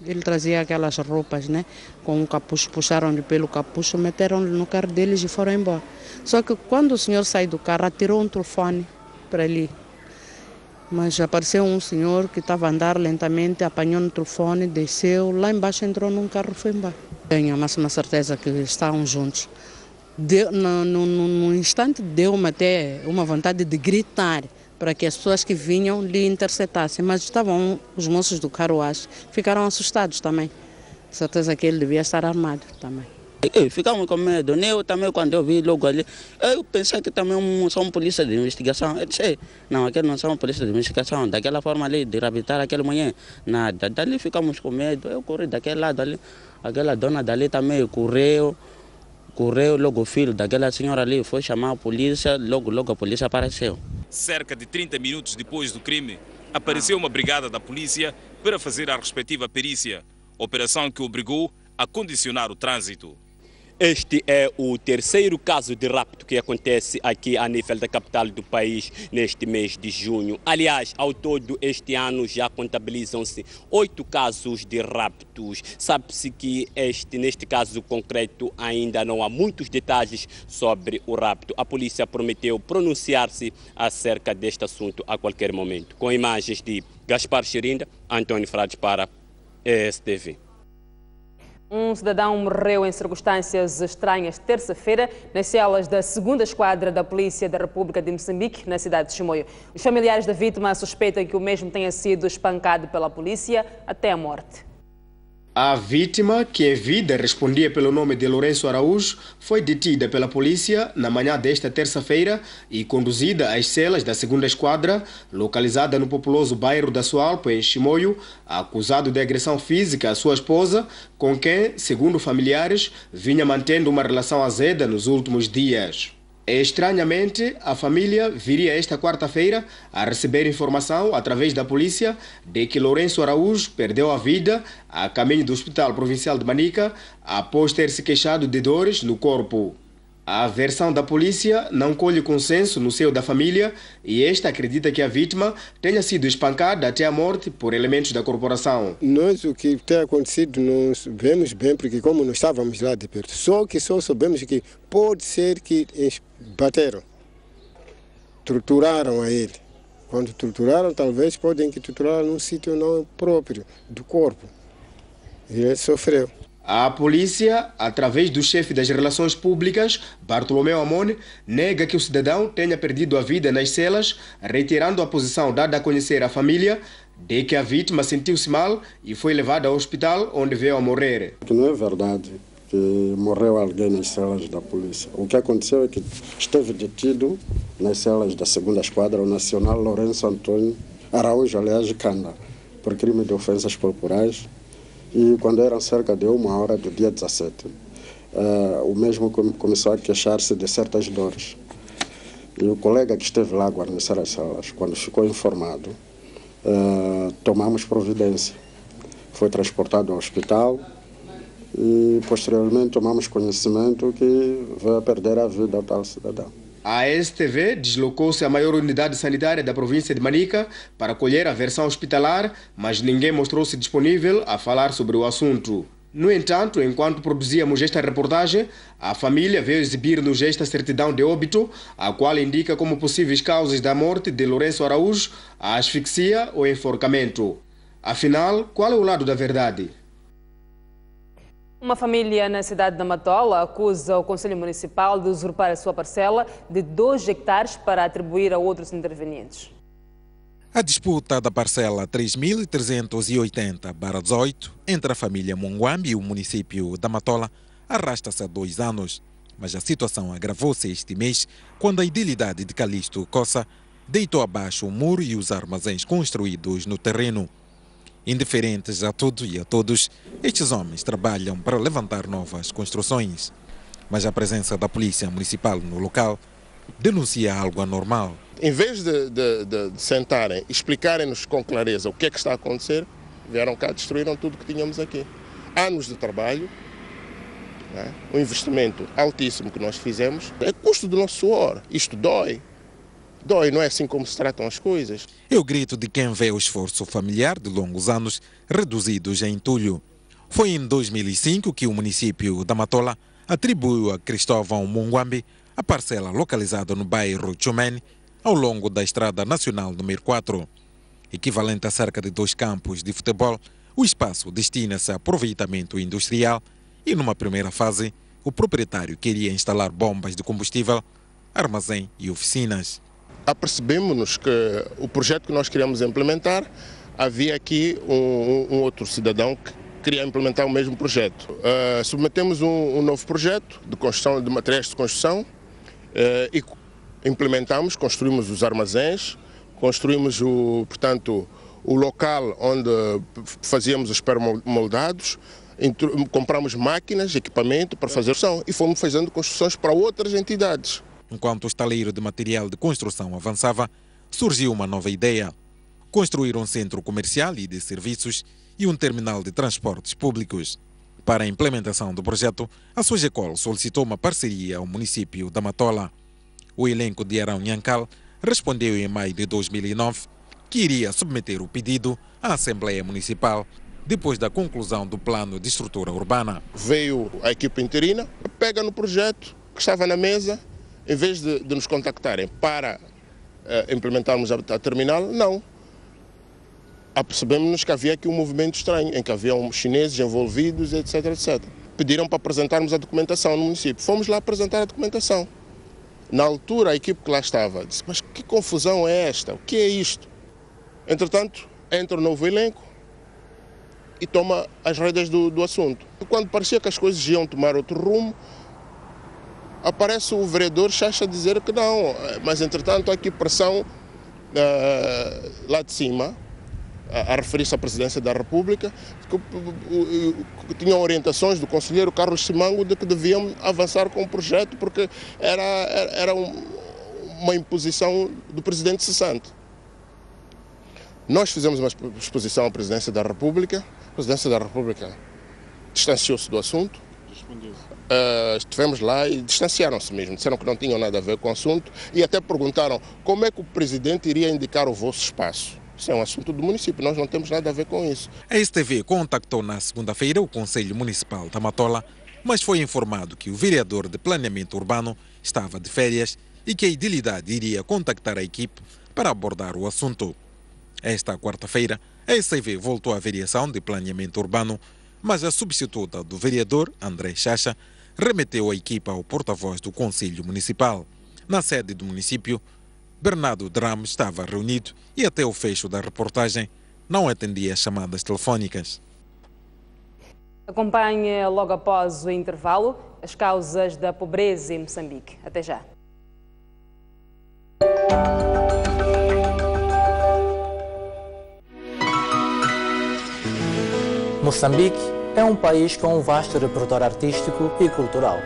ele trazia aquelas roupas, né? Com um capucho, puxaram-lhe pelo capucho, meteram-lhe no carro deles e foram embora. Só que quando o senhor saiu do carro, atirou um telefone para ali. Mas apareceu um senhor que estava a andar lentamente, apanhou no telefone, desceu, lá embaixo entrou num carro e foi embora. Tenho a máxima certeza que estavam juntos. Deu, no, no, no instante deu-me até uma vontade de gritar para que as pessoas que vinham lhe interceptassem, mas estavam os moços do carruagem, ficaram assustados também. Certeza que ele devia estar armado também. Ficamos com medo, eu também quando eu vi logo ali, eu pensei que também são polícia de investigação. Eu disse, não, aqueles não são polícia de investigação, daquela forma ali, de raptar aquele manhã, nada. Dali ficamos com medo, eu corri daquele lado ali, aquela dona dali também correu, correu, logo o filho daquela senhora ali foi chamar a polícia, logo, logo a polícia apareceu. Cerca de 30 minutos depois do crime, apareceu uma brigada da polícia para fazer a respectiva perícia, operação que obrigou a condicionar o trânsito. Este é o terceiro caso de rapto que acontece aqui a nível da capital do país neste mês de junho. Aliás, ao todo este ano já contabilizam-se oito casos de raptos. Sabe-se que este, neste caso concreto ainda não há muitos detalhes sobre o rapto. A polícia prometeu pronunciar-se acerca deste assunto a qualquer momento. Com imagens de Gaspar Xerinda, Antônio Frades para ESTV. Um cidadão morreu em circunstâncias estranhas terça-feira nas celas da segunda esquadra da Polícia da República de Moçambique, na cidade de Chimoio. Os familiares da vítima suspeitam que o mesmo tenha sido espancado pela polícia até a morte. A vítima, que em vida respondia pelo nome de Lourenço Araújo, foi detida pela polícia na manhã desta terça-feira e conduzida às celas da segunda esquadra, localizada no populoso bairro da Sualpa, em Chimoio, acusado de agressão física à sua esposa, com quem, segundo familiares, vinha mantendo uma relação azeda nos últimos dias. Estranhamente, a família viria esta quarta-feira a receber informação através da polícia de que Lourenço Araújo perdeu a vida a caminho do Hospital Provincial de Manica após ter se queixado de dores no corpo. A versão da polícia não colhe consenso no seio da família e esta acredita que a vítima tenha sido espancada até a morte por elementos da corporação. Nós, o que tem acontecido, nós vemos bem, porque como nós estávamos lá de perto, só que só sabemos que pode ser que bateram, torturaram a ele. Quando torturaram, talvez podem que torturar num sítio não próprio do corpo. E ele sofreu. A polícia, através do chefe das relações públicas, Bartolomeu Amone, nega que o cidadão tenha perdido a vida nas celas, reiterando a posição dada a conhecer à família de que a vítima sentiu-se mal e foi levada ao hospital onde veio a morrer. Que não é verdade que morreu alguém nas celas da polícia. O que aconteceu é que esteve detido nas celas da segunda esquadra nacional Lourenço Antônio Araújo, aliás, Canda, por crime de ofensas corporais e quando eram cerca de uma hora do dia 17, uh, eh, o mesmo começou a queixar-se de certas dores. E o colega que esteve lá a guarnecer as salas, quando ficou informado, uh, tomamos providência. Foi transportado ao hospital e posteriormente tomamos conhecimento que a perder a vida ao tal cidadão. A STV deslocou-se à maior unidade sanitária da província de Manica para colher a versão hospitalar, mas ninguém mostrou-se disponível a falar sobre o assunto. No entanto, enquanto produzíamos esta reportagem, a família veio exibir-nos esta certidão de óbito, a qual indica como possíveis causas da morte de Lourenço Araújo a asfixia ou enforcamento. Afinal, qual é o lado da verdade? Uma família na cidade da Matola acusa o Conselho Municipal de usurpar a sua parcela de 2 hectares para atribuir a outros intervenientes. A disputa da parcela 3.380-18 entre a família Munguambi e o município da Matola arrasta-se há dois anos, mas a situação agravou-se este mês quando a idilidade de Calixto Coça deitou abaixo o muro e os armazéns construídos no terreno. Indiferentes a tudo e a todos, estes homens trabalham para levantar novas construções. Mas a presença da polícia municipal no local denuncia algo anormal. Em vez de, de, de, sentarem explicarem-nos com clareza o que é que está a acontecer, vieram cá, destruíram tudo que tínhamos aqui. Anos de trabalho, né? um investimento altíssimo que nós fizemos, é custo do nosso suor. Isto dói. Dói, não é assim como se tratam as coisas. É o grito de quem vê o esforço familiar de longos anos reduzidos em entulho. Foi em 2005 que o município da Matola atribuiu a Cristóvão Munguambi a parcela localizada no bairro Chumene, ao longo da Estrada Nacional número 4. Equivalente a cerca de dois campos de futebol, o espaço destina-se a aproveitamento industrial e, numa primeira fase, o proprietário queria instalar bombas de combustível, armazém e oficinas apercebemos-nos que o projeto que nós queríamos implementar, havia aqui um, um outro cidadão que queria implementar o mesmo projeto. Uh, submetemos um, um, novo projeto de construção de materiais de construção uh, e implementamos, construímos os armazéns, construímos o, portanto, o local onde fazíamos os permoldados, compramos máquinas, equipamento para fazer construção e fomos fazendo construções para outras entidades. Enquanto o estaleiro de material de construção avançava, surgiu uma nova ideia: construir um centro comercial e de serviços e um terminal de transportes públicos. Para a implementação do projeto, a Sojecol solicitou uma parceria ao município da Matola. O elenco de Arão Nhancal respondeu em maio de 2009 que iria submeter o pedido à Assembleia Municipal depois da conclusão do plano de estrutura urbana. Veio a equipe interina, pega no projeto que estava na mesa, em vez de, de nos contactarem para uh, implementarmos a, a terminal, não. Apercebemos-nos que havia aqui um movimento estranho, em que haviam chineses envolvidos, etc, etc. Pediram para apresentarmos a documentação no município. Fomos lá apresentar a documentação. Na altura, a equipe que lá estava disse: Mas que confusão é esta? O que é isto? Entretanto, entra o novo elenco e toma as rédeas do, do assunto. Quando parecia que as coisas iam tomar outro rumo, aparece o vereador Chacha dizer que não, mas entretanto há aqui pressão uh, lá de cima, a, a referir-se à presidência da República, que, que, que tinham orientações do conselheiro Carlos Simango de que deviam avançar com o projeto porque era, era, era um, uma imposição do presidente cessante. Nós fizemos uma exposição à presidência da República, a presidência da República distanciou-se do assunto, Uh, estivemos lá e distanciaram-se mesmo, disseram que não tinham nada a ver com o assunto e até perguntaram como é que o presidente iria indicar o vosso espaço. Isso é um assunto do município, nós não temos nada a ver com isso. A STV contactou na segunda-feira o Conselho Municipal da Matola, mas foi informado que o vereador de planeamento urbano estava de férias e que a idilidade iria contactar a equipe para abordar o assunto. Esta quarta-feira, a STV voltou à variação de planeamento urbano, mas a substituta do vereador, André Chacha, remeteu a equipa ao porta-voz do Conselho Municipal. Na sede do município, Bernardo Dram estava reunido e até o fecho da reportagem não atendia as chamadas telefónicas. Acompanhe logo após o intervalo as causas da pobreza em Moçambique. Até já. Moçambique é um país com um vasto repertório artístico e cultural.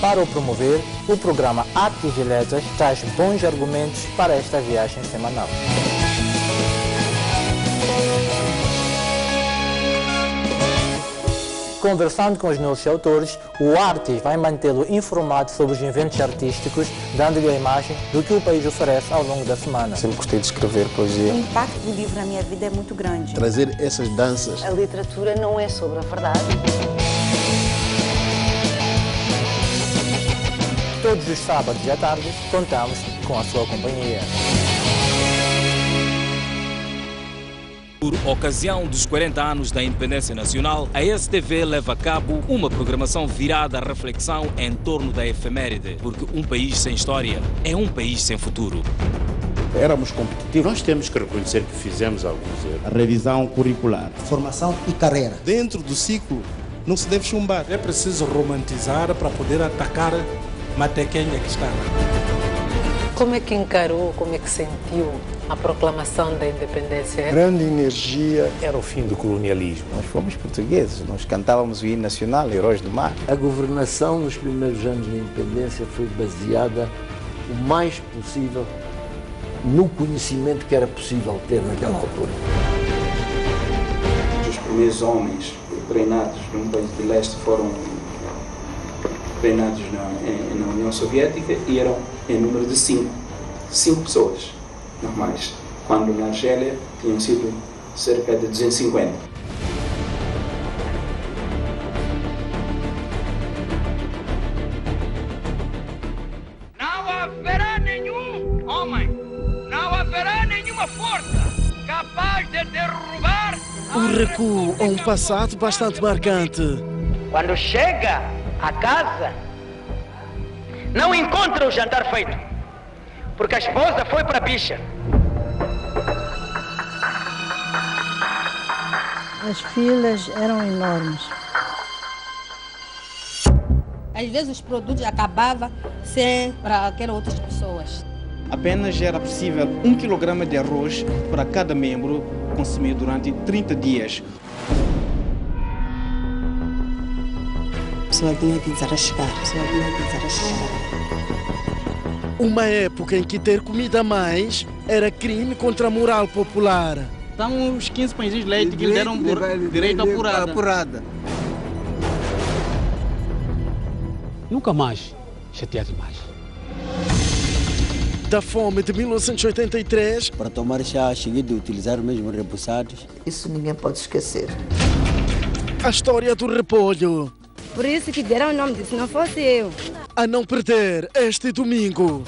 Para o promover, o programa Artes e Letras traz bons argumentos para esta viagem semanal. Conversando com os nossos autores, o Artes vai mantê-lo informado sobre os eventos artísticos, dando-lhe a imagem do que o país oferece ao longo da semana. Sempre gostei de escrever poesia. O impacto do livro na minha vida é muito grande. Trazer essas danças. A literatura não é sobre a verdade. Todos os sábados à tarde, contamos com a sua companhia. Por ocasião dos 40 anos da independência nacional, a STV leva a cabo uma programação virada à reflexão em torno da efeméride, porque um país sem história é um país sem futuro. Éramos competitivos. Nós temos que reconhecer que fizemos alguns erros. A revisão curricular. Formação e carreira. Dentro do ciclo, não se deve chumbar. É preciso romantizar para poder atacar Matequenha que está. Como é que encarou, como é que sentiu a proclamação da independência? Grande energia. Era o fim do colonialismo. Nós fomos portugueses, nós cantávamos o hino nacional, Heróis do Mar. A governação nos primeiros anos da independência foi baseada o mais possível no conhecimento que era possível ter naquela altura. Os primeiros homens treinados num país de leste foram treinados na, na União Soviética e eram em número de cinco, cinco pessoas normais, quando na Argélia tinham sido cerca de 250. Não haverá nenhum homem, não haverá nenhuma força capaz de derrubar. Um recuo a um passado bastante marcante. Quando chega a casa, não encontra o jantar feito, porque a esposa foi para a bicha. As filas eram enormes. Às vezes os produtos acabavam sem para aquelas outras pessoas. Apenas era possível um quilograma de arroz para cada membro consumir durante 30 dias. A pessoa tinha que desachegar, a pessoa tinha que desachegar. Uma época em que ter comida a mais era crime contra a moral popular. São os 15 pães de leite que lhe deram por direito à apurada. apurada. Nunca mais chateado mais. Da fome de 1983. Para tomar chá, cheguei de utilizar mesmo repousados. Isso ninguém pode esquecer. A história do repolho. Por isso que deram o nome disso, não fosse eu. A não perder este domingo.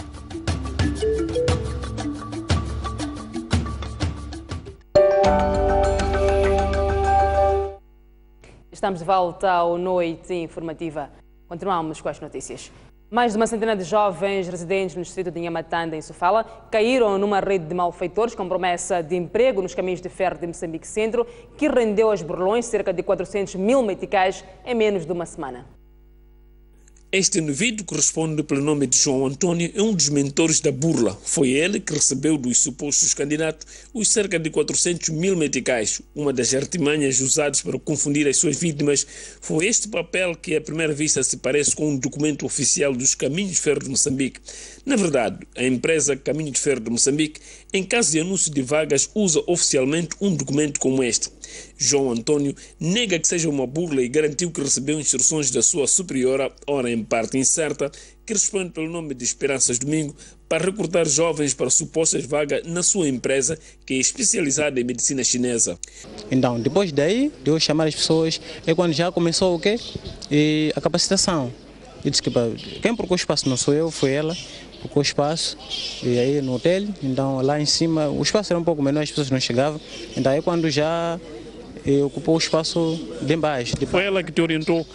Estamos de volta ao Noite Informativa. Continuamos com as notícias. Mais de uma centena de jovens residentes no distrito de Inhamatanda, em Sofala, caíram numa rede de malfeitores com promessa de emprego nos caminhos de ferro de Moçambique Centro, que rendeu aos burlões cerca de 400 mil meticais em menos de uma semana. Este indivíduo corresponde pelo nome de João Antônio, é um dos mentores da burla. Foi ele que recebeu dos supostos candidatos os cerca de 400 mil meticais. Uma das artimanhas usadas para confundir as suas vítimas foi este papel que à primeira vista se parece com um documento oficial dos Caminhos de Ferro de Moçambique. Na verdade, a empresa Caminho de Ferro de Moçambique, em caso de anúncio de vagas, usa oficialmente um documento como este. João Antônio nega que seja uma burla e garantiu que recebeu instruções da sua superiora, ora em parte incerta, que responde pelo nome de Esperanças Domingo, para recrutar jovens para supostas vagas na sua empresa, que é especializada em medicina chinesa. Então, depois daí, de eu chamar as pessoas, é quando já começou o quê? E a capacitação. Eu disse que quem procurou espaço não sou eu, foi ela procurou espaço e aí no hotel, então lá em cima o espaço era um pouco menor, as pessoas não chegavam, então aí quando já eh, ocupou o espaço de embaixo. De... Foi ela que te orientou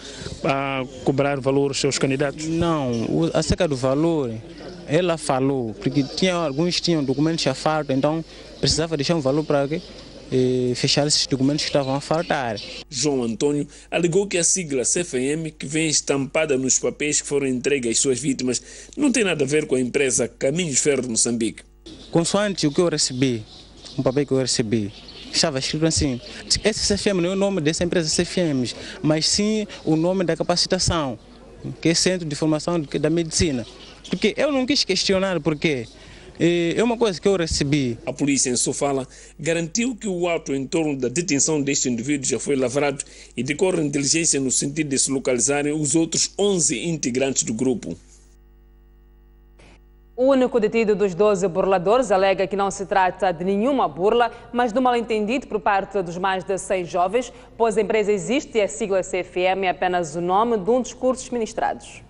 a cobrar valor aos seus candidatos? Não, o- acerca do valor, ela falou, porque tinha, alguns tinham documentos a falta, então precisava deixar um valor para quê? Fechar esses documentos que estavam a faltar. João Antônio alegou que a sigla CFM, que vem estampada nos papéis que foram entregues às suas vítimas, não tem nada a ver com a empresa Caminhos Ferro de Moçambique. Consoante o que eu recebi, um papel que eu recebi, estava escrito assim, esse CFM não é o nome dessa empresa CFM, mas sim o nome da capacitação, que é Centro de Formação da Medicina. Porque eu não quis questionar porque eh, é uma coisa que eu recebi. A polícia em Sofala garantiu que o ato em torno da detenção deste indivíduo já foi lavrado e decorre inteligência no sentido de se localizarem os outros 11 integrantes do grupo. O único detido dos 12 burladores alega que não se trata de nenhuma burla, mas de um mal-entendido por parte dos mais de 100 jovens, pois a empresa existe e a sigla CFM é apenas o nome de um dos cursos ministrados.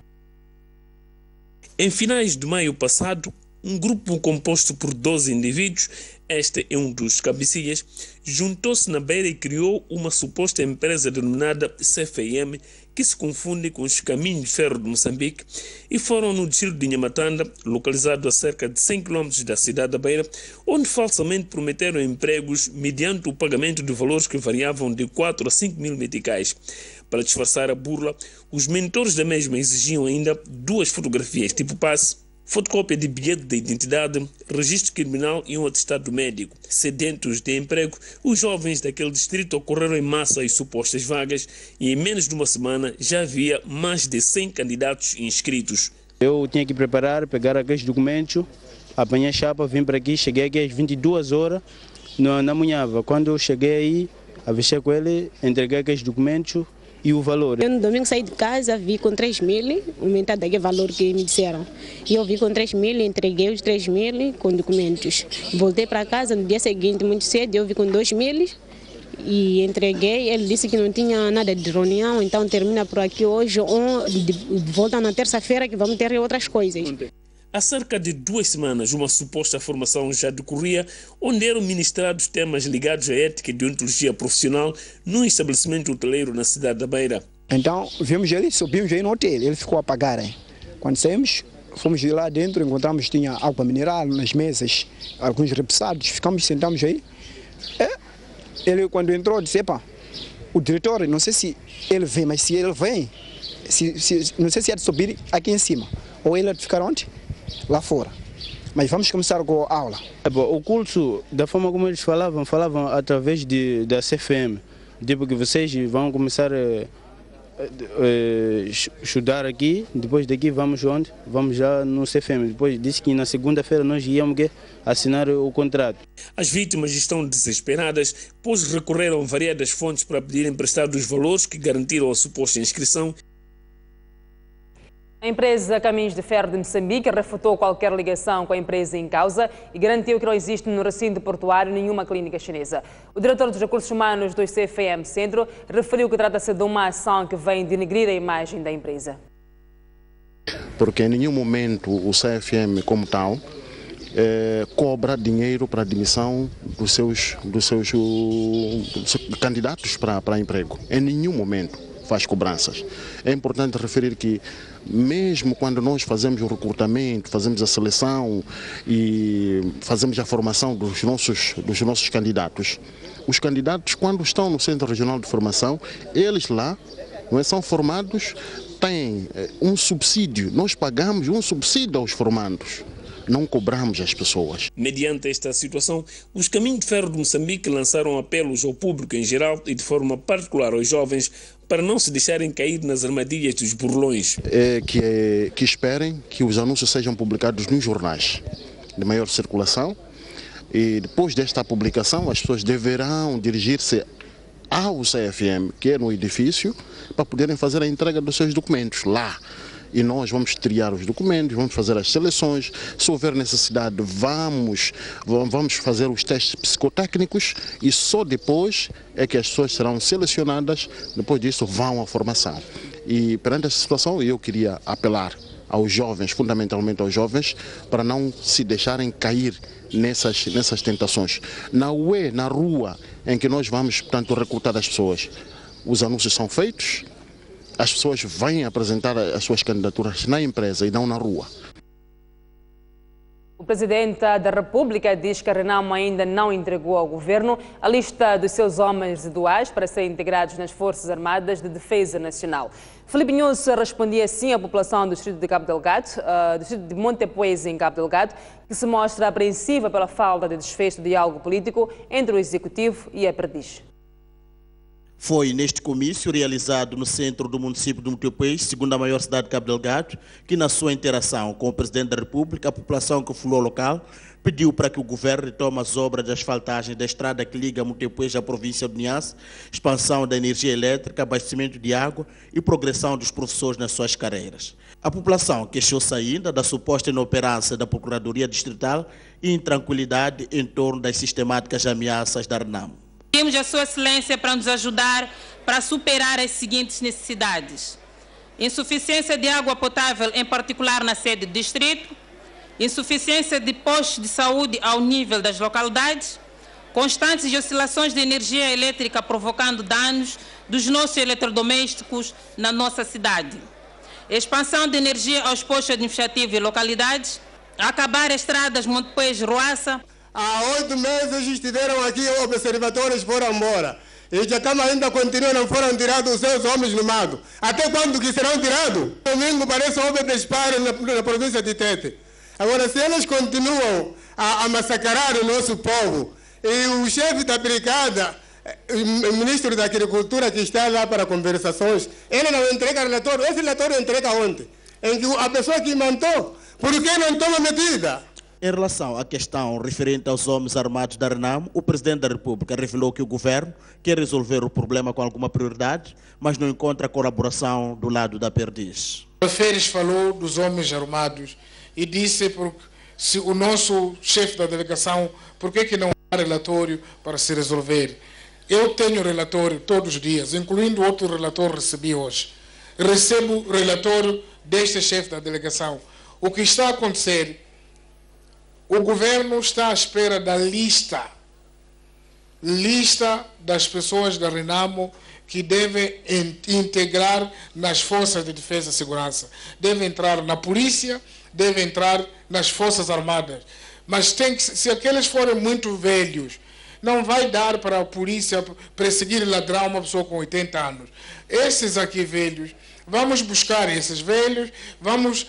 Em finais de maio passado, um grupo composto por 12 indivíduos, este é um dos cabecilhas, juntou-se na beira e criou uma suposta empresa denominada CFM, que se confunde com os Caminhos de Ferro de Moçambique, e foram no distrito de Inhamatanda, localizado a cerca de 100 km da cidade da Beira, onde falsamente prometeram empregos mediante o pagamento de valores que variavam de 4 a 5 mil meticais. Para disfarçar a burla, os mentores da mesma exigiam ainda duas fotografias tipo passe, fotocópia de bilhete de identidade, registro criminal e um atestado médico. Sedentos de emprego, os jovens daquele distrito ocorreram em massa às supostas vagas e em menos de uma semana já havia mais de 100 candidatos inscritos. Eu tinha que preparar, pegar aqueles documentos, apanhar chapa, vim para aqui, cheguei aqui às 22 horas, na, na Munhava. Quando eu cheguei aí, avistei com ele, entreguei aqueles documentos e o valor. Eu no domingo saí de casa, vi com 3 mil, aumentado aquele valor que me disseram. E eu vi com 3 mil, entreguei os 3 mil com documentos. Voltei para casa no dia seguinte, muito cedo, eu vi com 2 mil e entreguei. Ele disse que não tinha nada de reunião, então termina por aqui hoje, de- volta na terça-feira que vamos ter outras coisas. Há cerca de duas semanas, uma suposta formação já decorria, onde eram ministrados temas ligados à ética e deontologia profissional num estabelecimento hoteleiro na cidade da Beira. Então, vimos ele, subimos aí no hotel, ele ficou a pagar. hein. Quando saímos, fomos de lá dentro, encontramos tinha água mineral nas mesas, alguns repassados, ficamos, sentamos aí. É, ele, quando entrou, disse, epa, o diretor, não sei se ele vem, mas se ele vem, se, se- não sei se é de subir aqui em cima, ou ele é de ficar onde? Lá fora. Mas vamos começar com a aula. É, bom, o curso, da forma como eles falavam, falavam através de, da CFM. Tipo que vocês vão começar eh, eh, estudar aqui, depois daqui vamos onde? Vamos já no CFM. Depois disse que na segunda-feira nós íamos que, assinar o contrato. As vítimas estão desesperadas, pois recorreram a variadas fontes para pedir emprestado os valores que garantiram a suposta inscrição a empresa Caminhos de Ferro de Moçambique refutou qualquer ligação com a empresa em causa e garantiu que não existe no recinto portuário nenhuma clínica chinesa. O diretor dos Recursos Humanos do CFM Centro referiu que trata-se de uma ação que vem denegrir a imagem da empresa. Porque em nenhum momento o CFM, como tal, eh, cobra dinheiro para a admissão dos seus, dos seus, dos seus candidatos para, para emprego. Em nenhum momento faz cobranças. É importante referir que, mesmo quando nós fazemos o recrutamento, fazemos a seleção e fazemos a formação dos nossos, dos nossos candidatos, os candidatos, quando estão no Centro Regional de Formação, eles lá é, são formados, têm eh, um subsídio, nós pagamos um subsídio aos formandos não cobramos as pessoas. Mediante esta situação, os Caminhos de Ferro de Moçambique lançaram apelos ao público em geral e de forma particular aos jovens para não se deixarem cair nas armadilhas dos burlões. É que, é, que esperem que os anúncios sejam publicados nos jornais de maior circulação e depois desta publicação as pessoas deverão dirigir-se ao CFM, que é no edifício, para poderem fazer a entrega dos seus documentos lá e nós vamos triar os documentos, vamos fazer as seleções. Se houver necessidade, vamos, vamos fazer os testes psicotécnicos e só depois é que as pessoas serão selecionadas. Depois disso, vão à formação. E perante essa situação, eu queria apelar aos jovens, fundamentalmente aos jovens, para não se deixarem cair nessas, nessas tentações. Na UE, na rua, em que nós vamos, portanto, recrutar as pessoas, os anúncios são feitos, as pessoas vêm apresentar as suas candidaturas na empresa e não na rua. O presidente da República diz que a Renamo ainda não entregou ao governo a lista dos seus homens residuais para serem integrados nas Forças Armadas de Defesa Nacional. Felipe Nunes respondia assim à população do distrito de Cabo Delgado, uh, distrito de Montepuez, em Cabo Delgado, que se mostra apreensiva pela falta de desfecho do diálogo político entre o Executivo e a Perdiz. Foi neste comício, realizado no centro do município de Mutepês, segunda maior cidade de Cabo Delgado, que na sua interação com o Presidente da República, a população que fulou local pediu para que o governo retome as obras de asfaltagem da estrada que liga Mutepês à província de Niassa, expansão da energia elétrica, abastecimento de água e progressão dos professores nas suas carreiras. A população queixou-se ainda da suposta inoperância da Procuradoria Distrital e intranquilidade em torno das sistemáticas ameaças da RENAMO. Pedimos a Sua Excelência para nos ajudar para superar as seguintes necessidades: insuficiência de água potável, em particular na sede do distrito, insuficiência de postos de saúde ao nível das localidades, constantes oscilações de energia elétrica provocando danos dos nossos eletrodomésticos na nossa cidade, expansão de energia aos postos administrativos e localidades, acabar estradas Montepuez-Roaça, Há oito meses estiveram aqui observadores foram embora. E já estamos ainda continuam, não foram tirados os seus homens no mato. Até quando que serão tirados? Domingo parece houve disparo na, na província de Tete. Agora, se eles continuam a, a massacrar o nosso povo, e o chefe da brigada, eh, o ministro da Agricultura que está lá para conversações, ele não entrega relatório. Esse relatório entrega ontem. Em que a pessoa que mandou, por que não toma medida? Em relação à questão referente aos homens armados da Renamo, o Presidente da República revelou que o governo quer resolver o problema com alguma prioridade, mas não encontra colaboração do lado da Perdiz. O Feres falou dos homens armados e disse porque se o nosso chefe da delegação, por que, que não há relatório para se resolver? Eu tenho relatório todos os dias, incluindo outro relatório que recebi hoje. Recebo relatório deste chefe da delegação. O que está a acontecer o governo está à espera da lista, lista das pessoas da Renamo que devem integrar nas forças de defesa e segurança. Deve entrar na polícia, deve entrar nas forças armadas. Mas tem que, se aqueles forem muito velhos, não vai dar para a polícia perseguir ladrão uma pessoa com 80 anos. Esses aqui velhos, vamos buscar esses velhos, vamos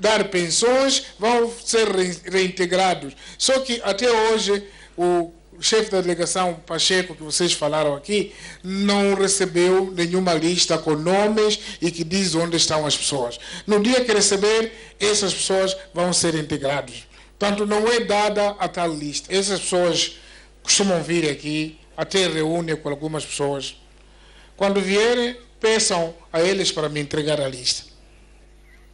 dar pensões, vão ser reintegrados. Só que até hoje o chefe da delegação Pacheco, que vocês falaram aqui, não recebeu nenhuma lista com nomes e que diz onde estão as pessoas. No dia que receber, essas pessoas vão ser integradas. Portanto, não é dada a tal lista. Essas pessoas costumam vir aqui, até reúnem com algumas pessoas. Quando vierem, peçam a eles para me entregar a lista.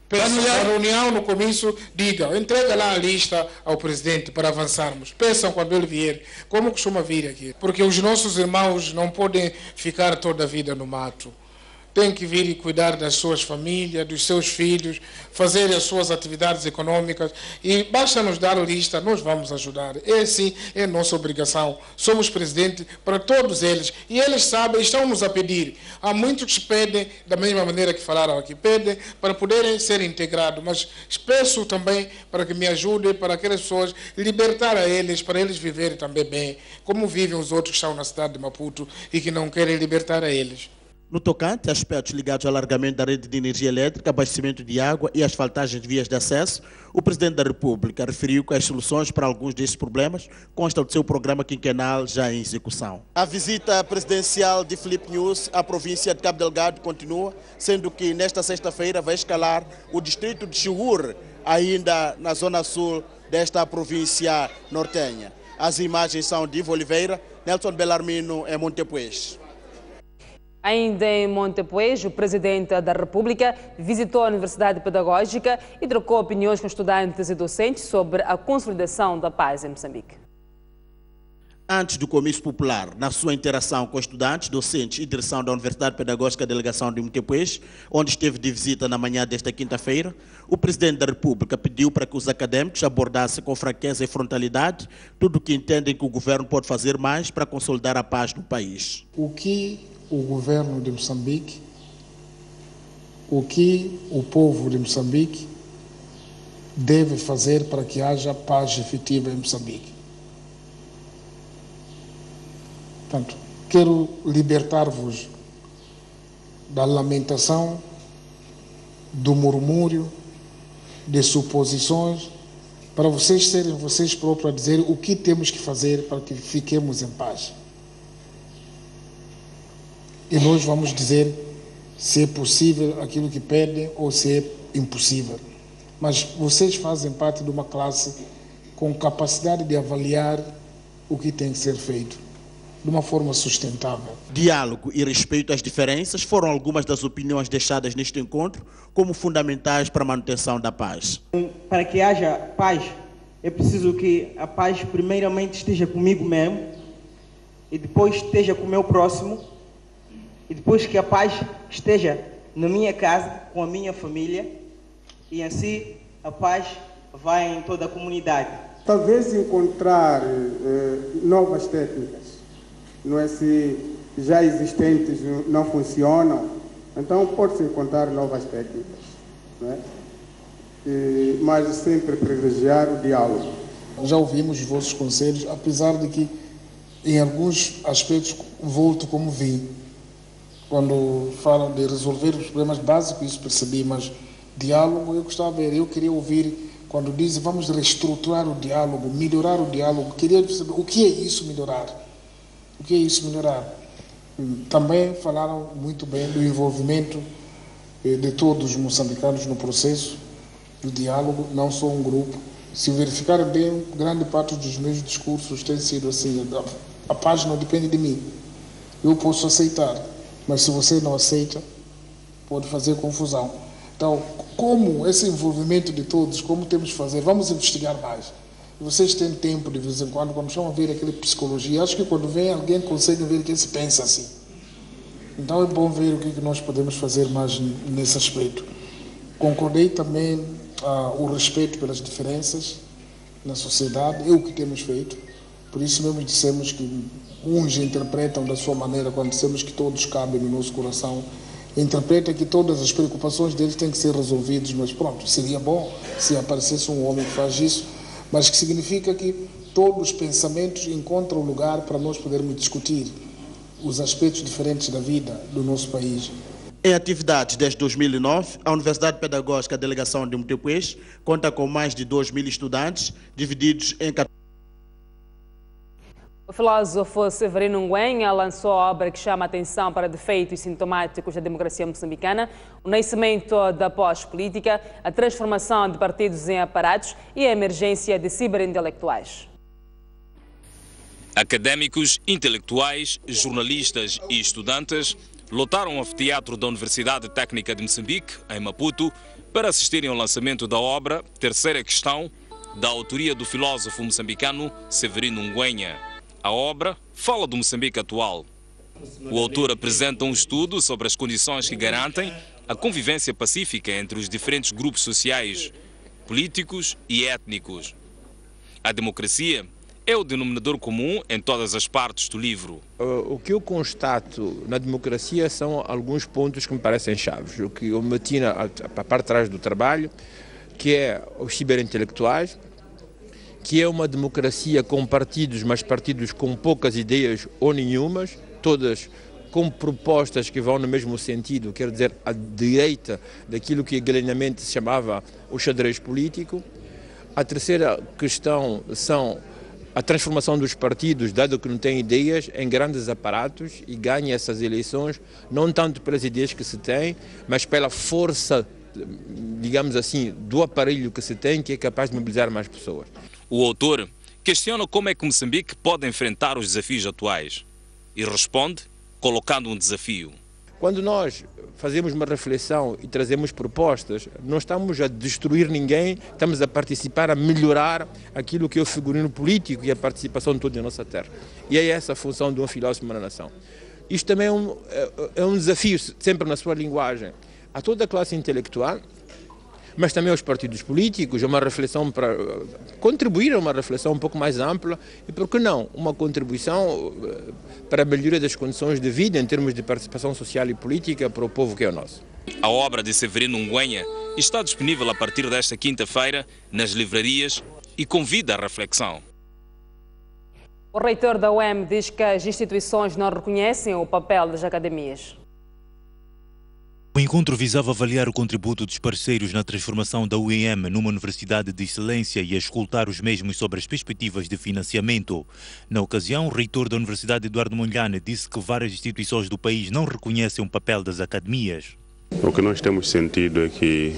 Peçam na reunião, no começo, digam, entrega lá a lista ao presidente para avançarmos. Peçam quando ele vier, como costuma vir aqui. Porque os nossos irmãos não podem ficar toda a vida no mato têm que vir e cuidar das suas famílias, dos seus filhos, fazer as suas atividades econômicas e basta nos dar a lista, nós vamos ajudar. Essa é nossa obrigação. Somos presidente para todos eles e eles sabem, estão nos a pedir. Há muitos que pedem, da mesma maneira que falaram aqui, pedem para poderem ser integrados, mas peço também para que me ajudem, para aquelas pessoas, libertar a eles, para eles viverem também bem, como vivem os outros que estão na cidade de Maputo e que não querem libertar a eles. No tocante a aspectos ligados ao alargamento da rede de energia elétrica, abastecimento de água e asfaltagem de vias de acesso, o Presidente da República referiu que as soluções para alguns desses problemas constam do seu programa quinquenal já em execução. A visita presidencial de Felipe News à província de Cabo Delgado continua, sendo que nesta sexta-feira vai escalar o distrito de Chiur, ainda na zona sul desta província nortenha. As imagens são de Ivo Oliveira, Nelson Belarmino em Montepuez. Ainda em Montepuez, o presidente da República visitou a Universidade Pedagógica e trocou opiniões com estudantes e docentes sobre a consolidação da paz em Moçambique. Antes do comício popular, na sua interação com estudantes, docentes e direção da Universidade Pedagógica Delegação de Montepuez, onde esteve de visita na manhã desta quinta-feira, o presidente da República pediu para que os acadêmicos abordassem com franqueza e frontalidade tudo o que entendem que o governo pode fazer mais para consolidar a paz no país. O que o governo de Moçambique, o que o povo de Moçambique deve fazer para que haja paz efetiva em Moçambique. Portanto, quero libertar-vos da lamentação, do murmúrio, de suposições, para vocês serem vocês próprios a dizer o que temos que fazer para que fiquemos em paz e nós vamos dizer se é possível aquilo que pedem ou se é impossível. Mas vocês fazem parte de uma classe com capacidade de avaliar o que tem que ser feito de uma forma sustentável. Diálogo e respeito às diferenças foram algumas das opiniões deixadas neste encontro como fundamentais para a manutenção da paz. Para que haja paz, é preciso que a paz primeiramente esteja comigo mesmo e depois esteja com o meu próximo e depois que a paz esteja na minha casa, com a minha família, e assim a paz vai em toda a comunidade. Talvez encontrar eh, novas técnicas, não é se já existentes não funcionam, então pode-se encontrar novas técnicas, não é? E, mas sempre privilegiar o diálogo. Já ouvimos os vossos conselhos, apesar de que em alguns aspectos volto como vim quando falam de resolver os problemas básicos, isso percebi, mas diálogo eu gostava de ver, eu queria ouvir quando dizem vamos reestruturar o diálogo, melhorar o diálogo, queria saber o que é isso melhorar. O que é isso melhorar? Também falaram muito bem do envolvimento eh, de todos os moçambicanos no processo do diálogo, não só um grupo. Se verificar bem, grande parte dos meus discursos tem sido assim, a não depende de mim. Eu posso aceitar, mas se você não aceita, pode fazer confusão. Então, como esse envolvimento de todos, como temos que fazer? Vamos investigar mais. Vocês têm tempo de vez em quando, quando estão a ver aquela psicologia, acho que quando vem alguém consegue ver que se pensa assim. Então é bom ver o que nós podemos fazer mais nesse aspecto. Concordei também ah, o respeito pelas diferenças na sociedade, é o que temos feito. Por isso mesmo dissemos que uns interpretam da sua maneira, quando dissemos que todos cabem no nosso coração, interpreta que todas as preocupações deles têm que ser resolvidas, mas pronto, seria bom se aparecesse um homem que faz isso, mas que significa que todos os pensamentos encontram lugar para nós podermos discutir os aspectos diferentes da vida do nosso país. Em atividade desde 2009, a Universidade Pedagógica Delegação de Montepuez conta com mais de 2 mil estudantes, divididos em O filósofo Severino Nguenha lançou a obra que chama a atenção para defeitos sintomáticos da democracia moçambicana, o nascimento da pós-política, a transformação de partidos em aparatos e a emergência de ciberintelectuais. Académicos, intelectuais, jornalistas e estudantes lotaram o anfiteatro da Universidade Técnica de Moçambique, em Maputo, para assistirem ao lançamento da obra Terceira Questão, da autoria do filósofo moçambicano Severino Nguenha. A obra fala do Moçambique atual. O autor apresenta um estudo sobre as condições que garantem a convivência pacífica entre os diferentes grupos sociais, políticos e étnicos. A democracia é o denominador comum em todas as partes do livro. O que eu constato na democracia são alguns pontos que me parecem chaves. O que eu meti na, a parte de trás do trabalho, que é os ciberintelectuais, que é uma democracia com partidos, mas partidos com poucas ideias ou nenhumas, todas com propostas que vão no mesmo sentido, quer dizer, à direita daquilo que galeniamente se chamava o xadrez político. A terceira questão são a transformação dos partidos, dado que não têm ideias, em grandes aparatos e ganha essas eleições, não tanto pelas ideias que se têm, mas pela força, digamos assim, do aparelho que se tem, que é capaz de mobilizar mais pessoas. O autor questiona como é que Moçambique pode enfrentar os desafios atuais e responde colocando um desafio. Quando nós fazemos uma reflexão e trazemos propostas, não estamos a destruir ninguém, estamos a participar, a melhorar aquilo que é o figurino político e a participação de toda a nossa terra. E é essa a função de um filósofo na nação. Isto também é um, é, é um desafio, sempre na sua linguagem, a toda a classe intelectual, mas também aos partidos políticos, uma reflexão para contribuir a uma reflexão um pouco mais ampla e, por que não, uma contribuição eh, para a melhoria das condições de vida em termos de participação social e política para o povo que é o nosso. A obra de Severino Nguenha está disponível a partir desta quinta-feira nas livrarias e convida à reflexão. O reitor da UEM diz que as instituições não reconhecem o papel das academias. O encontro visava avaliar o contributo dos parceiros na transformação da UEM numa universidade de excelência e escutar os mesmos sobre as perspectivas de financiamento. Na ocasião, o reitor da Universidade Eduardo Mondlane disse que várias instituições do país não reconhecem o papel das academias. O que nós temos sentido é que,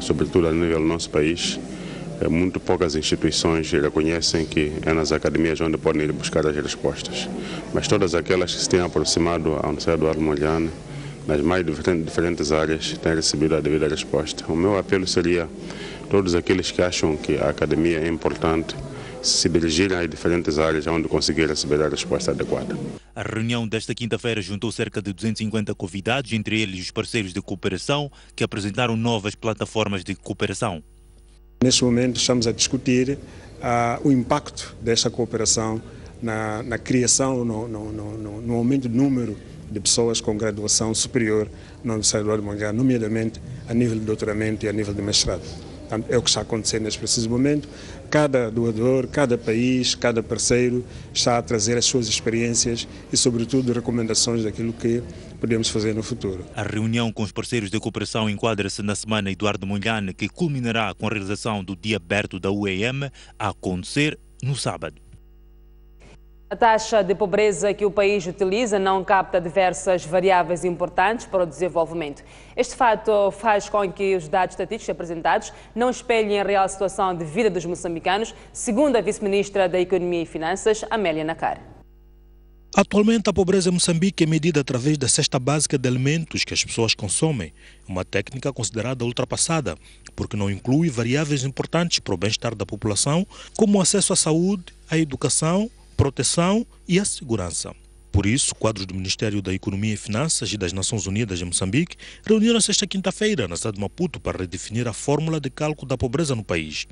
sobretudo a nível do nosso país, muito poucas instituições reconhecem que é nas academias onde podem ir buscar as respostas. Mas todas aquelas que se têm aproximado à Universidade Eduardo Mondlane, nas mais diferentes áreas têm recebido a devida resposta. O meu apelo seria todos aqueles que acham que a academia é importante se dirigirem às diferentes áreas onde conseguir receber a resposta adequada. A reunião desta quinta-feira juntou cerca de 250 convidados, entre eles os parceiros de cooperação, que apresentaram novas plataformas de cooperação. Neste momento estamos a discutir uh, o impacto desta cooperação na, na criação, no, no, no, no aumento do número de pessoas com graduação superior na Universidade de Mangá, nomeadamente a nível de doutoramento e a nível de mestrado. Portanto, é o que está acontecendo neste preciso momento. Cada doador, cada país, cada parceiro está a trazer as suas experiências e, sobretudo, recomendações daquilo que podemos fazer no futuro. A reunião com os parceiros de cooperação enquadra-se na semana Eduardo Mondlane, que culminará com a realização do Dia Aberto da UEM a acontecer no sábado. A taxa de pobreza que o país utiliza não capta diversas variáveis importantes para o desenvolvimento. Este fato faz com que os dados estatísticos apresentados não espelhem a real situação de vida dos moçambicanos, segundo a vice-ministra da Economia e Finanças, Amélia Nakar. Atualmente, a pobreza em Moçambique é medida através da cesta básica de alimentos que as pessoas consomem, uma técnica considerada ultrapassada, porque não inclui variáveis importantes para o bem-estar da população, como o acesso à saúde, à educação, proteção e a segurança. Por isso, quadros do Ministério da Economia e Finanças e das Nações Unidas em Moçambique reuniram-se esta quinta-feira na cidade de Maputo para redefinir a fórmula de cálculo da pobreza no país.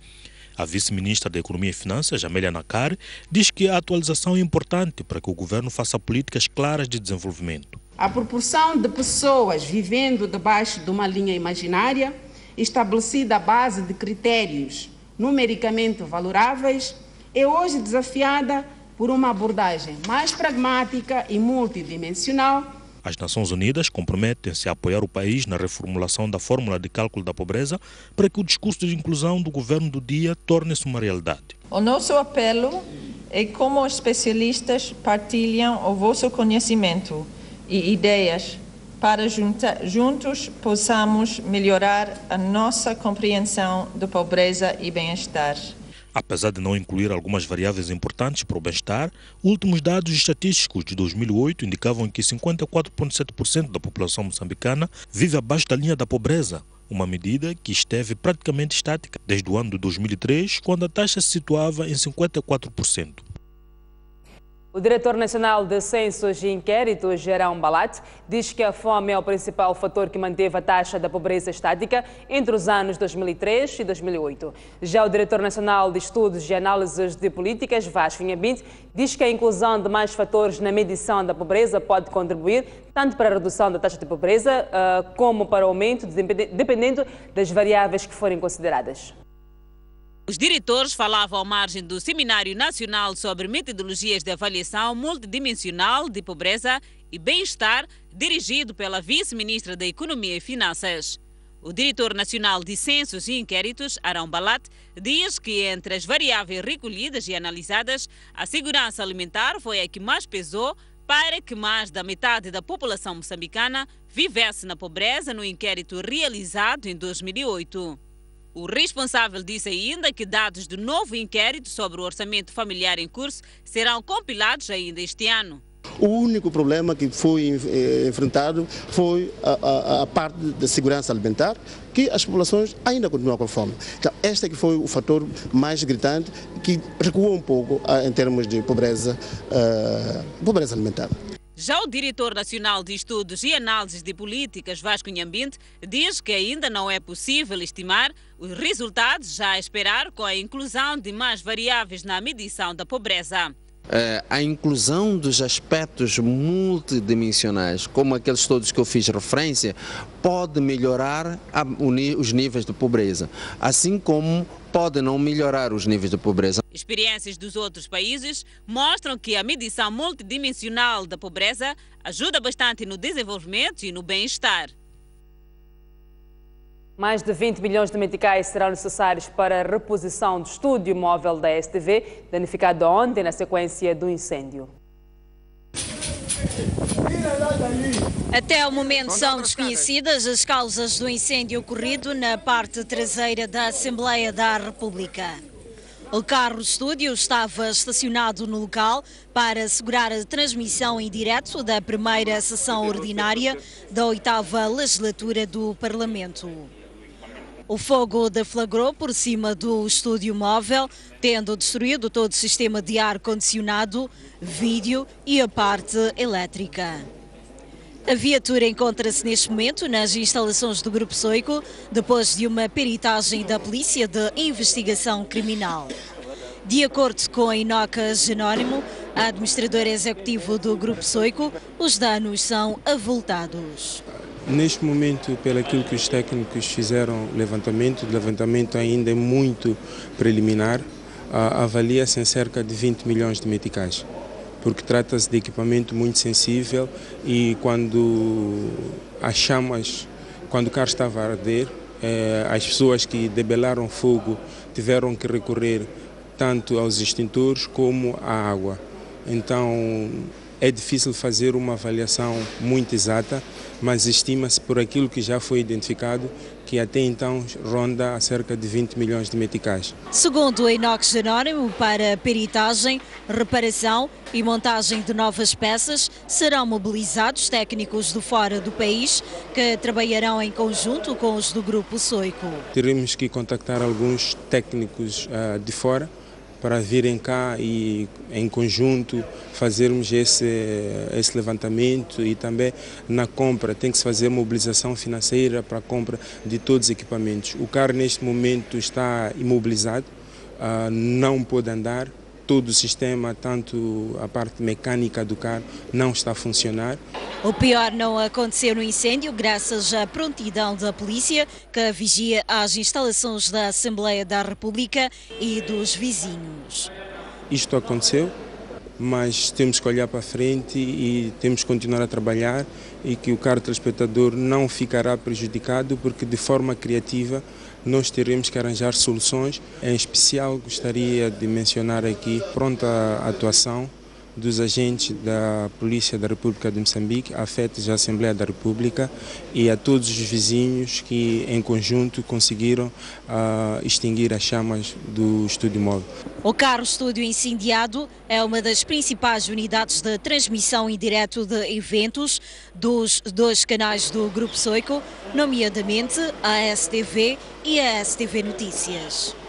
A vice-ministra da Economia e Finanças, Amélia Nakar, diz que a atualização é importante para que o governo faça políticas claras de desenvolvimento. A proporção de pessoas vivendo debaixo de uma linha imaginária, estabelecida à base de critérios numericamente valoráveis, é hoje desafiada por uma abordagem mais pragmática e multidimensional. As Nações Unidas comprometem-se a apoiar o país na reformulação da fórmula de cálculo da pobreza para que o discurso de inclusão do governo do dia torne-se uma realidade. O nosso apelo é como os especialistas partilham o vosso conhecimento e ideias para junta, juntos possamos melhorar a nossa compreensão de pobreza e bem-estar. Apesar de não incluir algumas variáveis importantes para o bem-estar, últimos dados estatísticos de 2008 indicavam que 54,7% da população moçambicana vive abaixo da linha da pobreza, uma medida que esteve praticamente estática desde o ano de 2003, quando a taxa se situava em 54%. O diretor nacional de Censos e Inquéritos, Gerão Balat, diz que a fome é o principal fator que manteve a taxa da pobreza estática entre os anos 2003 e 2008. Já o diretor nacional de Estudos e Análises de Políticas, Vasco Inhabinte, diz que a inclusão de mais fatores na medição da pobreza pode contribuir tanto para a redução da taxa de pobreza ah, como para o aumento, dependendo das variáveis que forem consideradas. Os diretores falavam à margem do Seminário Nacional sobre Metodologias de Avaliação Multidimensional de Pobreza e Bem-Estar, dirigido pela Vice-Ministra da Economia e Finanças. O diretor nacional de Censos e Inquéritos, Arão Balat, diz que entre as variáveis recolhidas e analisadas, a segurança alimentar foi a que mais pesou para que mais da metade da população moçambicana vivesse na pobreza no inquérito realizado em 2008. O responsável disse ainda que dados do novo inquérito sobre o orçamento familiar em curso serão compilados ainda este ano. O único problema que foi eh, enfrentado foi a, a, a, parte da segurança alimentar, que as populações ainda continuam com fome. Então, este é que foi o fator mais gritante que recuou um pouco ah, em termos de pobreza, uh, pobreza alimentar. Já o diretor nacional de Estudos e Análises de Políticas, Vasco Nhambinte, diz que ainda não é possível estimar os resultados já a esperar com a inclusão de mais variáveis na medição da pobreza. É, a inclusão dos aspectos multidimensionais, como aqueles todos que eu fiz referência, pode melhorar os níveis de pobreza, assim como pode não melhorar os níveis de pobreza. Experiências dos outros países mostram que a medição multidimensional da pobreza ajuda bastante no desenvolvimento e no bem-estar. Mais de 20 milhões de meticais serão necessários para a reposição do estúdio móvel da STV, danificado ontem na sequência do incêndio. Até o momento são desconhecidas as causas do incêndio ocorrido na parte traseira da Assembleia da República. O carro-estúdio estava estacionado no local para assegurar a transmissão em direto da primeira sessão ordinária da oitava legislatura do Parlamento. O fogo deflagrou por cima do estúdio móvel, tendo destruído todo o sistema de ar-condicionado, vídeo e a parte elétrica. A viatura encontra-se neste momento nas instalações do Grupo Soico, depois de uma peritagem da Polícia de Investigação Criminal. De acordo com a Inoca Genónimo, administrador executivo do Grupo Soico, os danos são avultados. Neste momento, pelo aquilo que os técnicos fizeram levantamento, o levantamento ainda é muito preliminar, avalia-se em cerca de 20 milhões de meticais porque trata-se de equipamento muito sensível e quando as chamas, quando o carro estava a arder, eh, as pessoas que debelaram fogo tiveram que recorrer tanto aos extintores como à água. Então é difícil fazer uma avaliação muito exata, mas estima-se por aquilo que já foi identificado que até então ronda a cerca de 20 milhões de meticais. Segundo o Inox Anónimo, para peritagem, reparação e montagem de novas peças, serão mobilizados técnicos do fora do país que trabalharão em conjunto com os do Grupo Soico. Teremos que contactar alguns técnicos uh, de fora para virem cá e em conjunto fazermos esse, esse levantamento e também na compra tem que se fazer mobilização financeira para a compra de todos os equipamentos. O carro neste momento está imobilizado, ah, não pode andar, todo o sistema, tanto a parte mecânica do carro, não está a funcionar. O pior não aconteceu no incêndio, graças à prontidão da polícia, que vigia as instalações da Assembleia da República e dos vizinhos. Isto aconteceu, mas temos que olhar para frente e temos que continuar a trabalhar e que o carro telespectador não ficará prejudicado, porque de forma criativa nós teríamos que arranjar soluções. Em especial, gostaria de mencionar aqui pronta atuação dos agentes da Polícia da República de Moçambique, afetos à Assembleia da República e a todos os vizinhos que, em conjunto, conseguiram uh, extinguir as chamas do estúdio móvel. O carro estúdio incendiado é uma das principais unidades de transmissão em direto de eventos dos dois canais do Grupo Soico, nomeadamente a STV e a STV Notícias.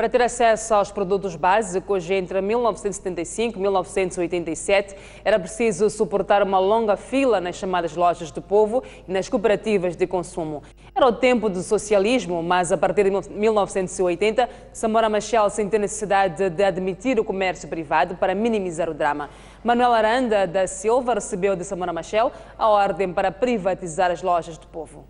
Para ter acesso aos produtos básicos entre 1975 e 1987, era preciso suportar uma longa fila nas chamadas lojas do povo e nas cooperativas de consumo. Era o tempo do socialismo, mas a partir de 1980, Samora Machel sentiu necessidade de admitir o comércio privado para minimizar o drama. Manuel Aranda da Silva recebeu de Samora Machel a ordem para privatizar as lojas do povo.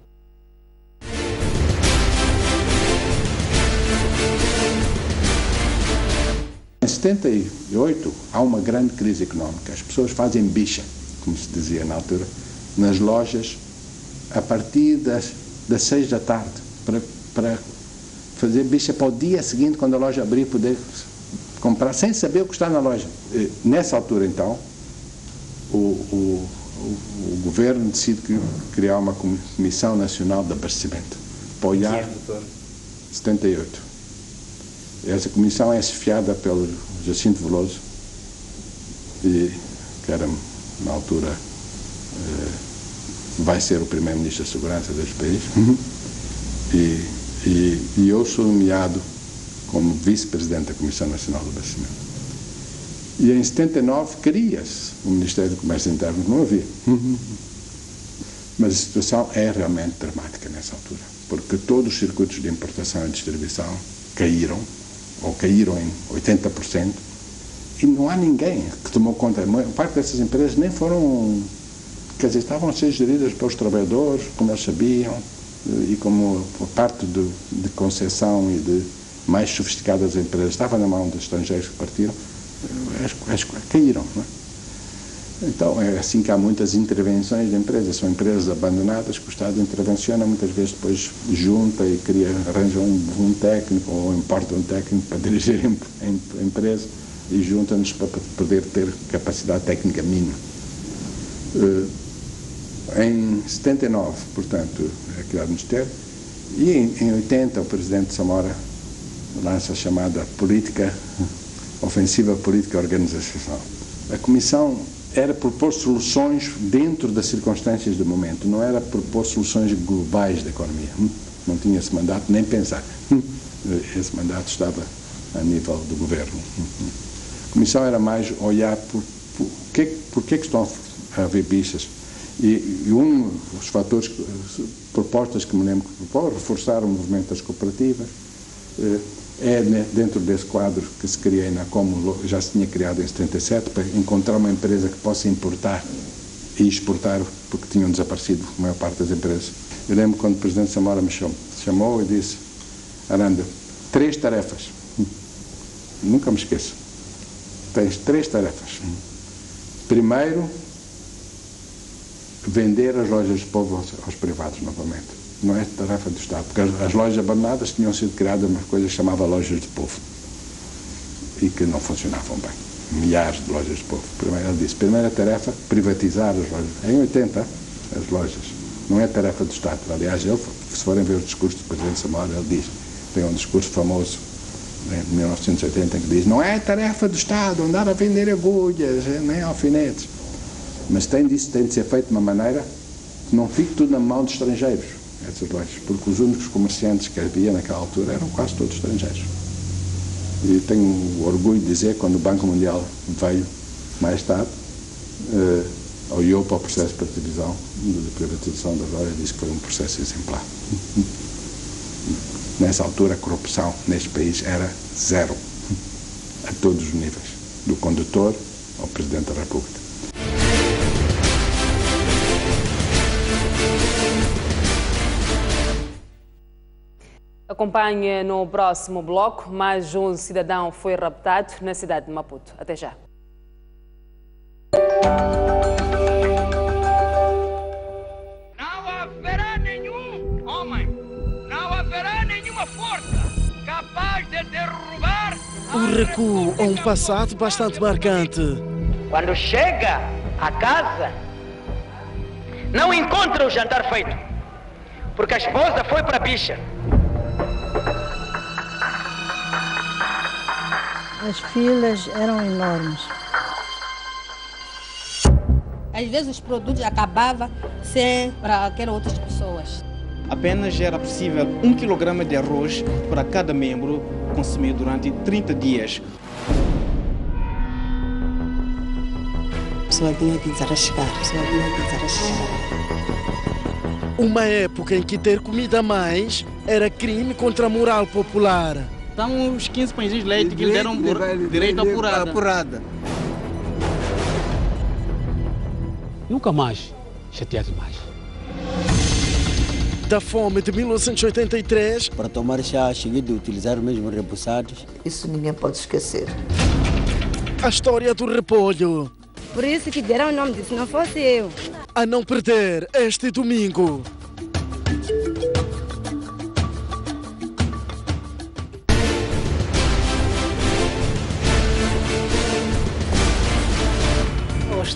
Em 78 há uma grande crise económica. As pessoas fazem bicha, como se dizia na altura, nas lojas a partir das, das seis da tarde para, para fazer bicha para o dia seguinte, quando a loja abrir, poder comprar sem saber o que está na loja. Nessa altura, então, o, o, o, o governo decide criar uma comissão nacional de abastecimento para olhar 78 essa comissão é chefiada pelo Jacinto Veloso, e, que era, na altura, eh, vai ser o primeiro-ministro da Segurança deste país. E, e, e, eu sou nomeado como vice-presidente da Comissão Nacional do Abastecimento. E em 79 cria-se o Ministério do Comércio Interno, não havia. Mas a situação é realmente dramática nessa altura, porque todos os circuitos de importação e distribuição caíram ou caíram em 80%, e não há ninguém que tomou conta. A parte dessas empresas nem foram, quer dizer, estavam a ser geridas pelos trabalhadores, como eles sabiam, e como parte de, de concessão e de mais sofisticadas empresas estava na mão dos estrangeiros que partiram, as, as, caíram. Não é? Então, é assim que há muitas intervenções de empresas. São empresas abandonadas que o Estado intervenciona, muitas vezes depois junta e cria, arranja um, um técnico ou importa um técnico para dirigir a empresa e junta-nos para poder ter capacidade técnica mínima. Eh, em 79, portanto, é criado o Ministério, e em 80 o Presidente Samora lança a chamada Política Ofensiva Política Organizacional. A Comissão era propor soluções dentro das circunstâncias do momento, não era propor soluções globais da economia. Hum? Não tinha esse mandato, nem pensar. Hum? Esse mandato estava a nível do governo. Hum? A comissão era mais olhar por, por, que, por que, estão a haver bichas. E, e um dos fatores, propostas que me lembro que propôs, reforçar o movimento das cooperativas, é dentro desse quadro que se cria na como já se tinha criado em 77, para encontrar uma empresa que possa importar e exportar, porque tinham desaparecido a maior parte das empresas. Eu lembro quando o Presidente Samora me chamou, chamou e disse, Aranda, três tarefas. Nunca me esqueço. Tens três tarefas. Primeiro, vender as lojas de povo aos, aos privados novamente não é tarefa do Estado, porque as, as lojas abandonadas tinham sido criadas uma coisa que chamava lojas de povo e que não funcionavam bem. Milhares de lojas de povo. Primeiro, ele disse, primeira tarefa, privatizar as lojas. Em 80, as lojas. Não é tarefa do Estado. Aliás, ele, se forem ver o discurso do Presidente Samora, ele diz, tem um discurso famoso em 1980 que diz, não é tarefa do Estado andar a vender agulhas, nem alfinetes. Mas tem, disso, tem de ser feito de uma maneira que não fique tudo na mão de estrangeiros porque os únicos comerciantes que havia naquela altura eram quase todos estrangeiros. E tenho orgulho de dizer, quando o Banco Mundial veio mais tarde, uh, olhou para o processo de privatização, de privatização das lojas e disse que foi um processo exemplar. Nessa altura, a corrupção neste país era zero, a todos os níveis, do condutor ao Presidente da República. Acompanhe no próximo bloco, mais um cidadão foi raptado na cidade de Maputo. Até já. Não haverá nenhum homem, não haverá nenhuma força capaz de derrubar. Um recuo a um passado bastante marcante. Quando chega a casa, não encontra o jantar feito, porque a esposa foi para a bicha. As filas eram enormes. Às vezes os produtos acabavam sem para aquelas outras pessoas. Apenas era possível um quilograma de arroz para cada membro consumir durante 30 dias. A pessoa tinha que desarrascar, a pessoa tinha que desarrascar. Uma época em que ter comida a mais era crime contra a moral popular. São os 15 pães de leite que lhe deram direito à apurada. apurada. Nunca mais chateado mais. Da fome de 1983 Para tomar chá, cheguei de utilizar mesmo repousados. Isso ninguém pode esquecer. a história do repolho. Por isso que deram o nome disso, não fosse eu. A não perder este domingo.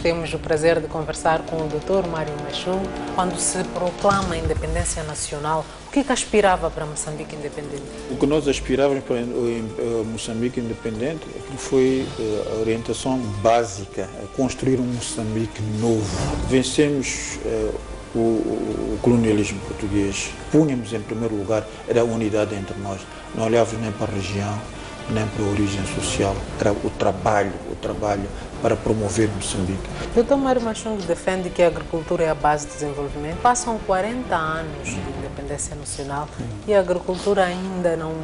Temos o prazer de conversar com o Dr. Mário Machum. Quando se proclama a independência nacional, o que, é que aspirava para Moçambique independente? O que nós aspirávamos para o Moçambique independente foi eh, a orientação básica, construir um Moçambique novo. Vencemos eh, o, o colonialismo português, punhamos em primeiro lugar era a unidade entre nós. Não olhávamos nem para a região, nem para a origem social, era o trabalho, o trabalho para promover Moçambique. Dr. Mário Machung defende que a agricultura é a base do desenvolvimento. Passam 40 anos de independência nacional e a agricultura ainda não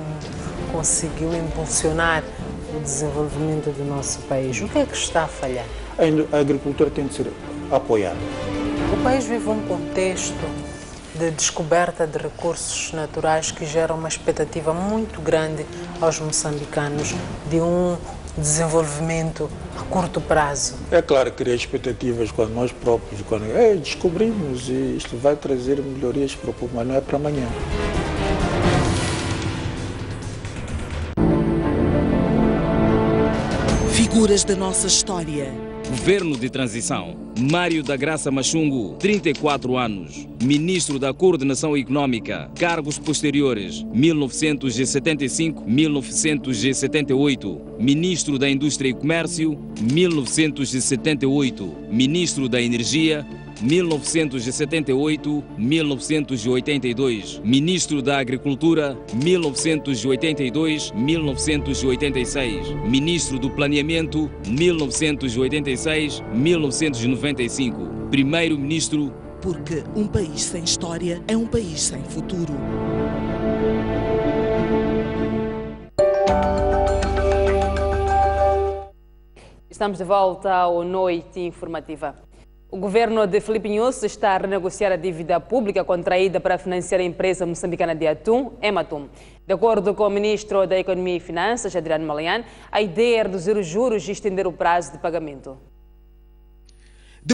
conseguiu impulsionar o desenvolvimento do nosso país. O que é que está a falhar? A agricultura tem de ser apoiada. O país vive um contexto de descoberta de recursos naturais que gera uma expectativa muito grande aos moçambicanos de um desenvolvimento a curto prazo. É claro, criar expectativas quando nós próprios, quando é, descobrimos e isto vai trazer melhorias para o povo, mas não é para amanhã. Figuras da nossa história. Governo de Transição. Mário da Graça Machungo, 34 anos. Ministro da Coordenação Econômica. Cargos posteriores: 1975-1978. Ministro da Indústria e Comércio, 1978. Ministro da Energia, 1978-1982, Ministro da Agricultura, 1982-1986, Ministro do Planeamento, 1986-1995, Primeiro-Ministro. Porque um país sem história é um país sem futuro. Estamos de volta ao Noite Informativa. O governo de Filipe Nunes está a renegociar a dívida pública contraída para financiar a empresa moçambicana de atum, Ematum. De acordo com o ministro da Economia e Finanças, Adriano Malian, a ideia é reduzir os juros e estender o prazo de pagamento.